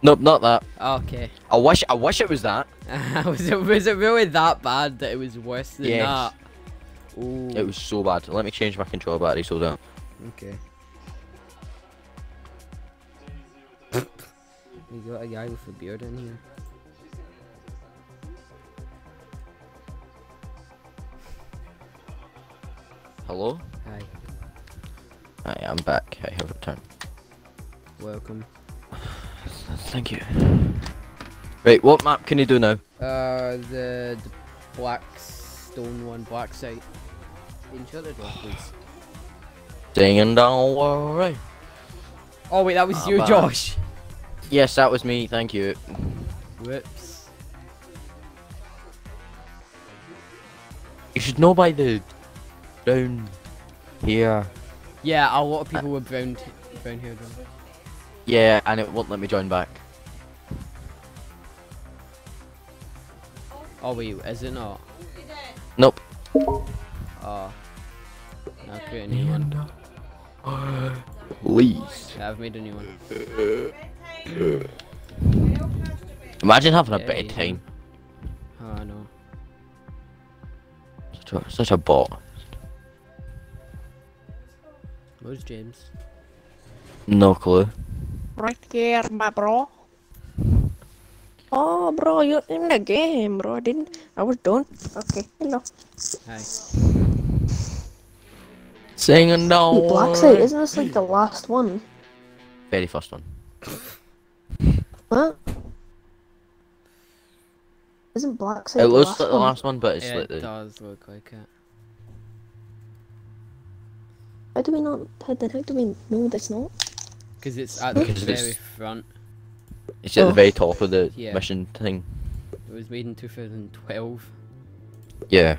A: Nope, not that.
B: Ah, okay.
A: I wish I wish it was that.
B: was it was it really that bad that it was worse than
A: Yes.
B: that? Ooh.
A: It was so bad. Let me change my control battery so that.
B: Okay. we got a guy with a beard in here.
A: Hello.
B: Hi.
A: I am back. I have returned.
B: Welcome.
A: Thank you. Right, what map can you do now?
B: Uh, the, the black stone one, black site. Can you shut the door, please?
A: Singing down the way.
B: Oh wait, that was
A: Ah,
B: you,
A: bad.
B: Josh.
A: Yes, that was me. Thank you.
B: Whoops.
A: You should know by the down here.
B: Yeah, a lot of people were brown, t- brown hair. John.
A: Yeah, and it won't let me join back.
B: Oh wait, is it not?
A: Nope.
B: Oh. I'll create a new one.
A: Please.
B: Yeah, I've made a new one.
A: Imagine having a
B: Yeah,
A: bad
B: you
A: time.
B: Oh, I know.
A: Such a, such a bot.
B: Where's James?
A: No clue.
C: Right here, my bro. Oh, bro, you're in the game, bro. I didn't. I was done. Okay, hello.
B: Hi.
A: Singing down.
C: Wait, Black Site, isn't this like the last one?
A: Very first one.
C: What? Isn't Black Site
A: It
C: the
A: looks
C: last
A: like the last one, but it's
B: Yeah,
A: like
B: it does look like it.
C: How do we not? How, then how do we know that's not?
B: Because it's at the very front.
A: It's at
C: Oh.
A: the very top of the
B: Yeah.
A: mission thing.
B: It was made in 2012.
A: Yeah.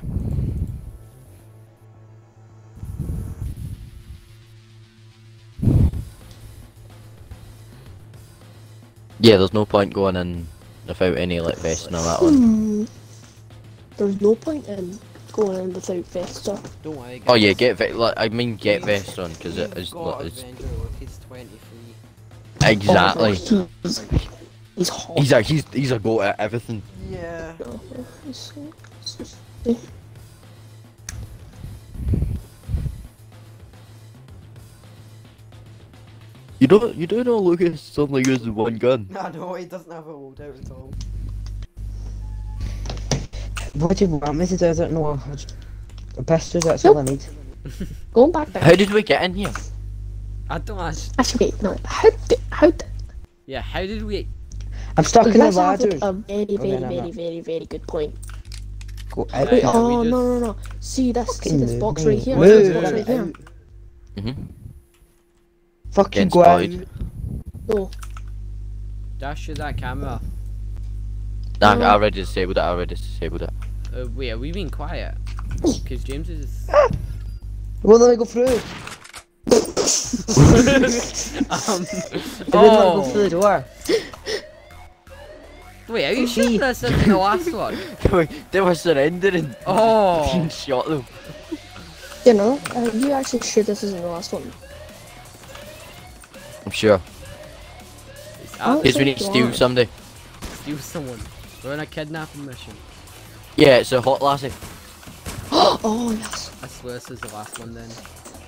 A: Yeah, there's no point going in without any like vesting or that on.
C: Hmm. There's no point in going in without vest on.
B: Don't worry.
A: Oh yeah, get ve- like, I mean get vest on because it
B: got
A: like, it's
B: Avenger, look, he's 23.
A: exactly.
C: Oh, he's, he's hot.
A: He's a he's he's a go at everything.
B: Yeah.
A: You don't you don't know Lucas only uses one gun.
B: No, no, he doesn't have a loadout at all.
D: what do you want me to do? I don't know. A pistol, that's all I need.
C: Going back there.
A: How did we get in here?
B: I don't actually.
C: Actually, wait, no. How did, how did,
B: Yeah, how did we?
D: I'm stuck in the
C: guys have, like,
D: ladders.
C: a very, very,
D: Okay, no,
C: very,
D: no.
C: very, very good point.
D: Go out.
C: Wait, oh
B: we
C: no, no, no! See this, see this box right here.
D: Move
C: See this box right
D: out.
C: here.
A: Mm-hmm.
D: Fucking
A: Getting
D: go out.
A: spotted.
C: No,
B: Dash to that camera.
A: Nah,
C: No.
A: I already disabled it. I already disabled it.
B: Uh, wait, are we being quiet? Because James is.
D: Well, let me go through.
B: um.
D: I didn't want to go through the
B: oh.
D: door.
B: Wait, are you sure this isn't the last one?
A: they were surrendering.
B: Oh.
A: Shot them.
C: you know, are you actually sure this isn't the last one?
A: I'm sure.
B: It's
C: Oh.
B: out.
A: Because we need to
C: you
A: steal
C: are.
A: somebody.
B: Steal someone. We're on a kidnapping mission.
A: Yeah, it's a hot lassie.
C: oh yes,
B: I swear this is the last one then.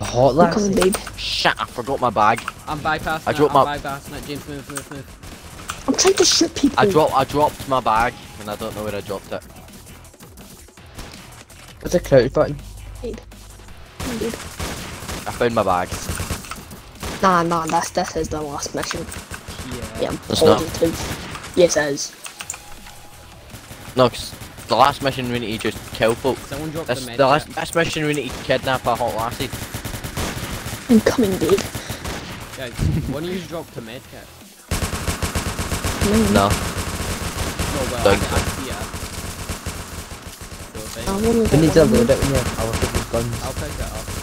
D: A hot
C: I'm coming, babe.
A: Shit, I forgot my bag.
B: I'm bypassing
A: I
B: it,
A: dropped
B: I'm
A: my-
B: bypassing it. James, move, move, move.
C: I'm trying to shoot people.
A: I dropped I dropped my bag and I don't know where I dropped it.
D: What's a crouch button?
C: Come on, babe.
A: I found my bag.
C: Nah, nah, that's this is the last mission.
B: Yeah.
C: Yeah, I'm
A: It's not.
C: Yes, it is.
A: No, 'cause the last mission we need to just kill folk.
B: Someone dropped
A: This,
B: the
A: the
B: medkit.
A: last mission we need to kidnap a hot lassie.
C: I'm coming, babe.
B: Guys, one of you dropped a medkit.
C: No,
A: No.
B: No, well, I,
A: Don't.
B: I see it. So
C: I
B: I,
C: only
D: We need to
C: one.
D: load it when you're power with guns.
B: I'll pick it up.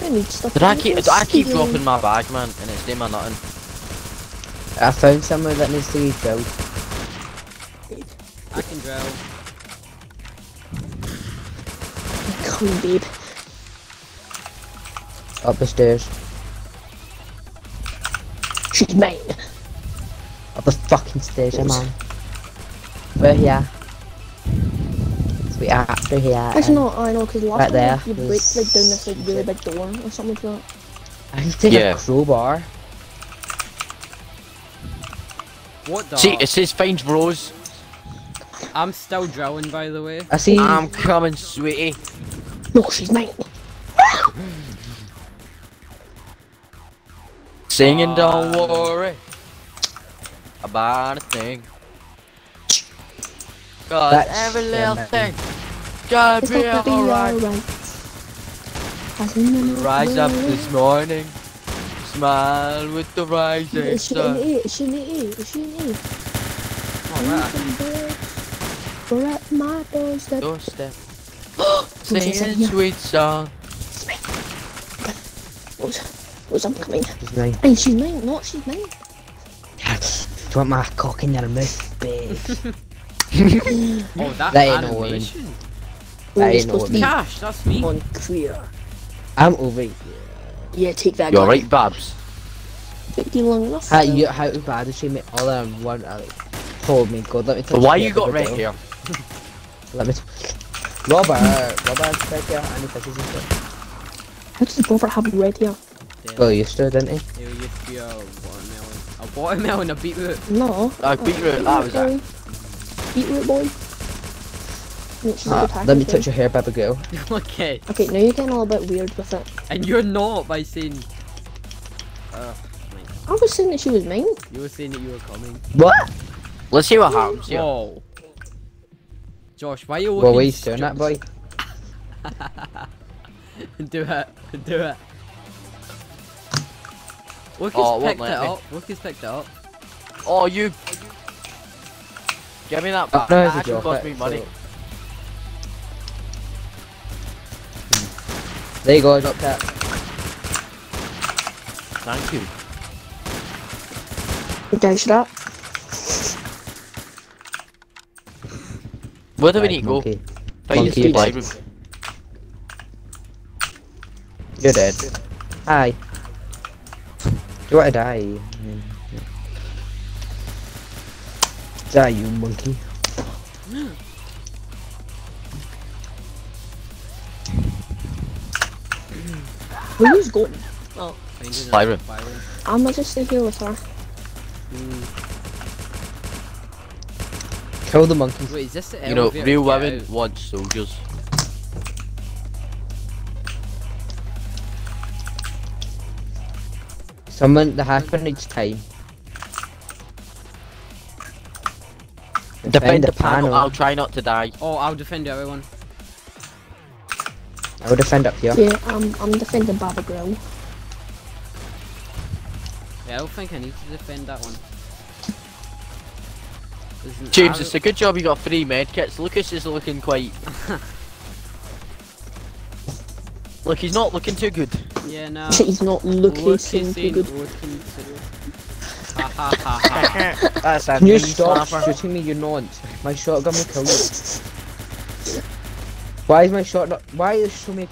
C: I need stuff.
A: Did I
C: to
A: keep
C: make
A: did I keep dropping my bag man and it's doing my nothing.
D: I found somewhere that needs to be drilled.
B: I can drill.
C: I'm babe.
D: Up the stairs.
C: She's mine.
D: Up the fucking stairs, yeah, man. We're here. We are after here.
C: Actually, no, I know, because last
D: Right
C: time
D: there,
C: you break like down this like really big door or something like that.
D: I can take
A: Yeah.
D: a crowbar.
B: What the?
A: See, it says find Rose.
B: I'm still drilling, by the way.
D: I see.
A: I'm coming, sweetie.
C: No, she's mine.
A: Singing,
B: Ah.
A: don't worry about a thing. Cause
D: That's
A: every little thing gotta
C: It's
A: be alright.
C: alright. As in the
A: Rise up this morning, smile with the rising
C: Is she in
A: sun.
C: Is she in? Is she in?
B: Alright.
C: We're at my doorstep.
A: Doorstep,
C: Who's in
A: singing
C: here?
A: sweet song.
C: Rose, Rose, I'm coming.
D: She's mine.
C: Hey, she's mine. No, she's mine.
D: Do you want my cock in your mouth, bitch?
B: Oh, that,
D: That ain't no woman.
B: animation.
D: That ain't
C: supposed
D: no
C: to be
B: Cash, that's me.
C: on clear.
D: I'm over here.
C: Yeah, take that.
A: You're
C: gun.
A: right, Babs.
C: Took you long enough.
D: How you how bad is she make all in one uh, like hold me god let me
A: So
D: touch
A: why you got
D: other
A: red
D: bit.
A: hair?
D: Let me t- Robert Robert's right there and he fishes and stuff.
C: How does Robert have red hair?
D: Well you stood didn't he?
B: It used to be a watermelon. A watermelon, a beetroot.
C: No.
A: Ah, beetroot, that was it.
C: Beetroot boy.
D: Uh, let me touch your hair baby girl.
B: okay.
C: Okay, now you're getting a little bit weird with it.
B: And you're not by saying. Uh,
C: I was saying that she was mine.
B: you were saying that you were coming.
D: What?
A: Let's see what happens here.
B: Whoa. Josh, why are you looking
D: Well why you doing that boy?
B: Do it. Do it. Look
A: Oh, won't
B: picked it
A: let me.
B: up. Look picked it up.
A: Oh, you. Give me that back.
D: no,
A: that
D: it's
A: actually cost me money.
D: so- There you go, drop that.
A: Thank you.
C: Douse that.
A: Where do we
D: Right,
A: need to go?
D: monkey.
A: Find
D: Monkey
A: the
D: bite. You're dead. Hi. Do you want to die? Mm, Die you monkey.
C: Who's going?
B: Oh.
A: Supply
B: a
A: room.
B: supply room.
C: I'm gonna just stay here with her.
B: Hmm.
D: Kill the monkeys.
B: Wait, is this the
A: You know, real women
B: out?
A: want soldiers.
D: Someone, the hacker needs time.
A: Defend
D: the
A: the panel.
D: panel.
A: I'll try not to die.
B: Oh, I'll defend everyone.
D: I will defend up here.
C: Yeah, I'm, I'm defending Baba Grill.
B: Yeah, I don't think I need to defend that one.
A: James,
B: arrow-
A: it's a good job you got three medkits. Lucas is looking quite. Look, he's not looking too good.
B: Yeah, no.
C: He's not looking
B: Lucas
C: too good.
B: looking too-.
A: That's a
D: Can you stop
A: slapper.
D: shooting me, you nonce? My shotgun will kill you. Why is my shot not- Why is so many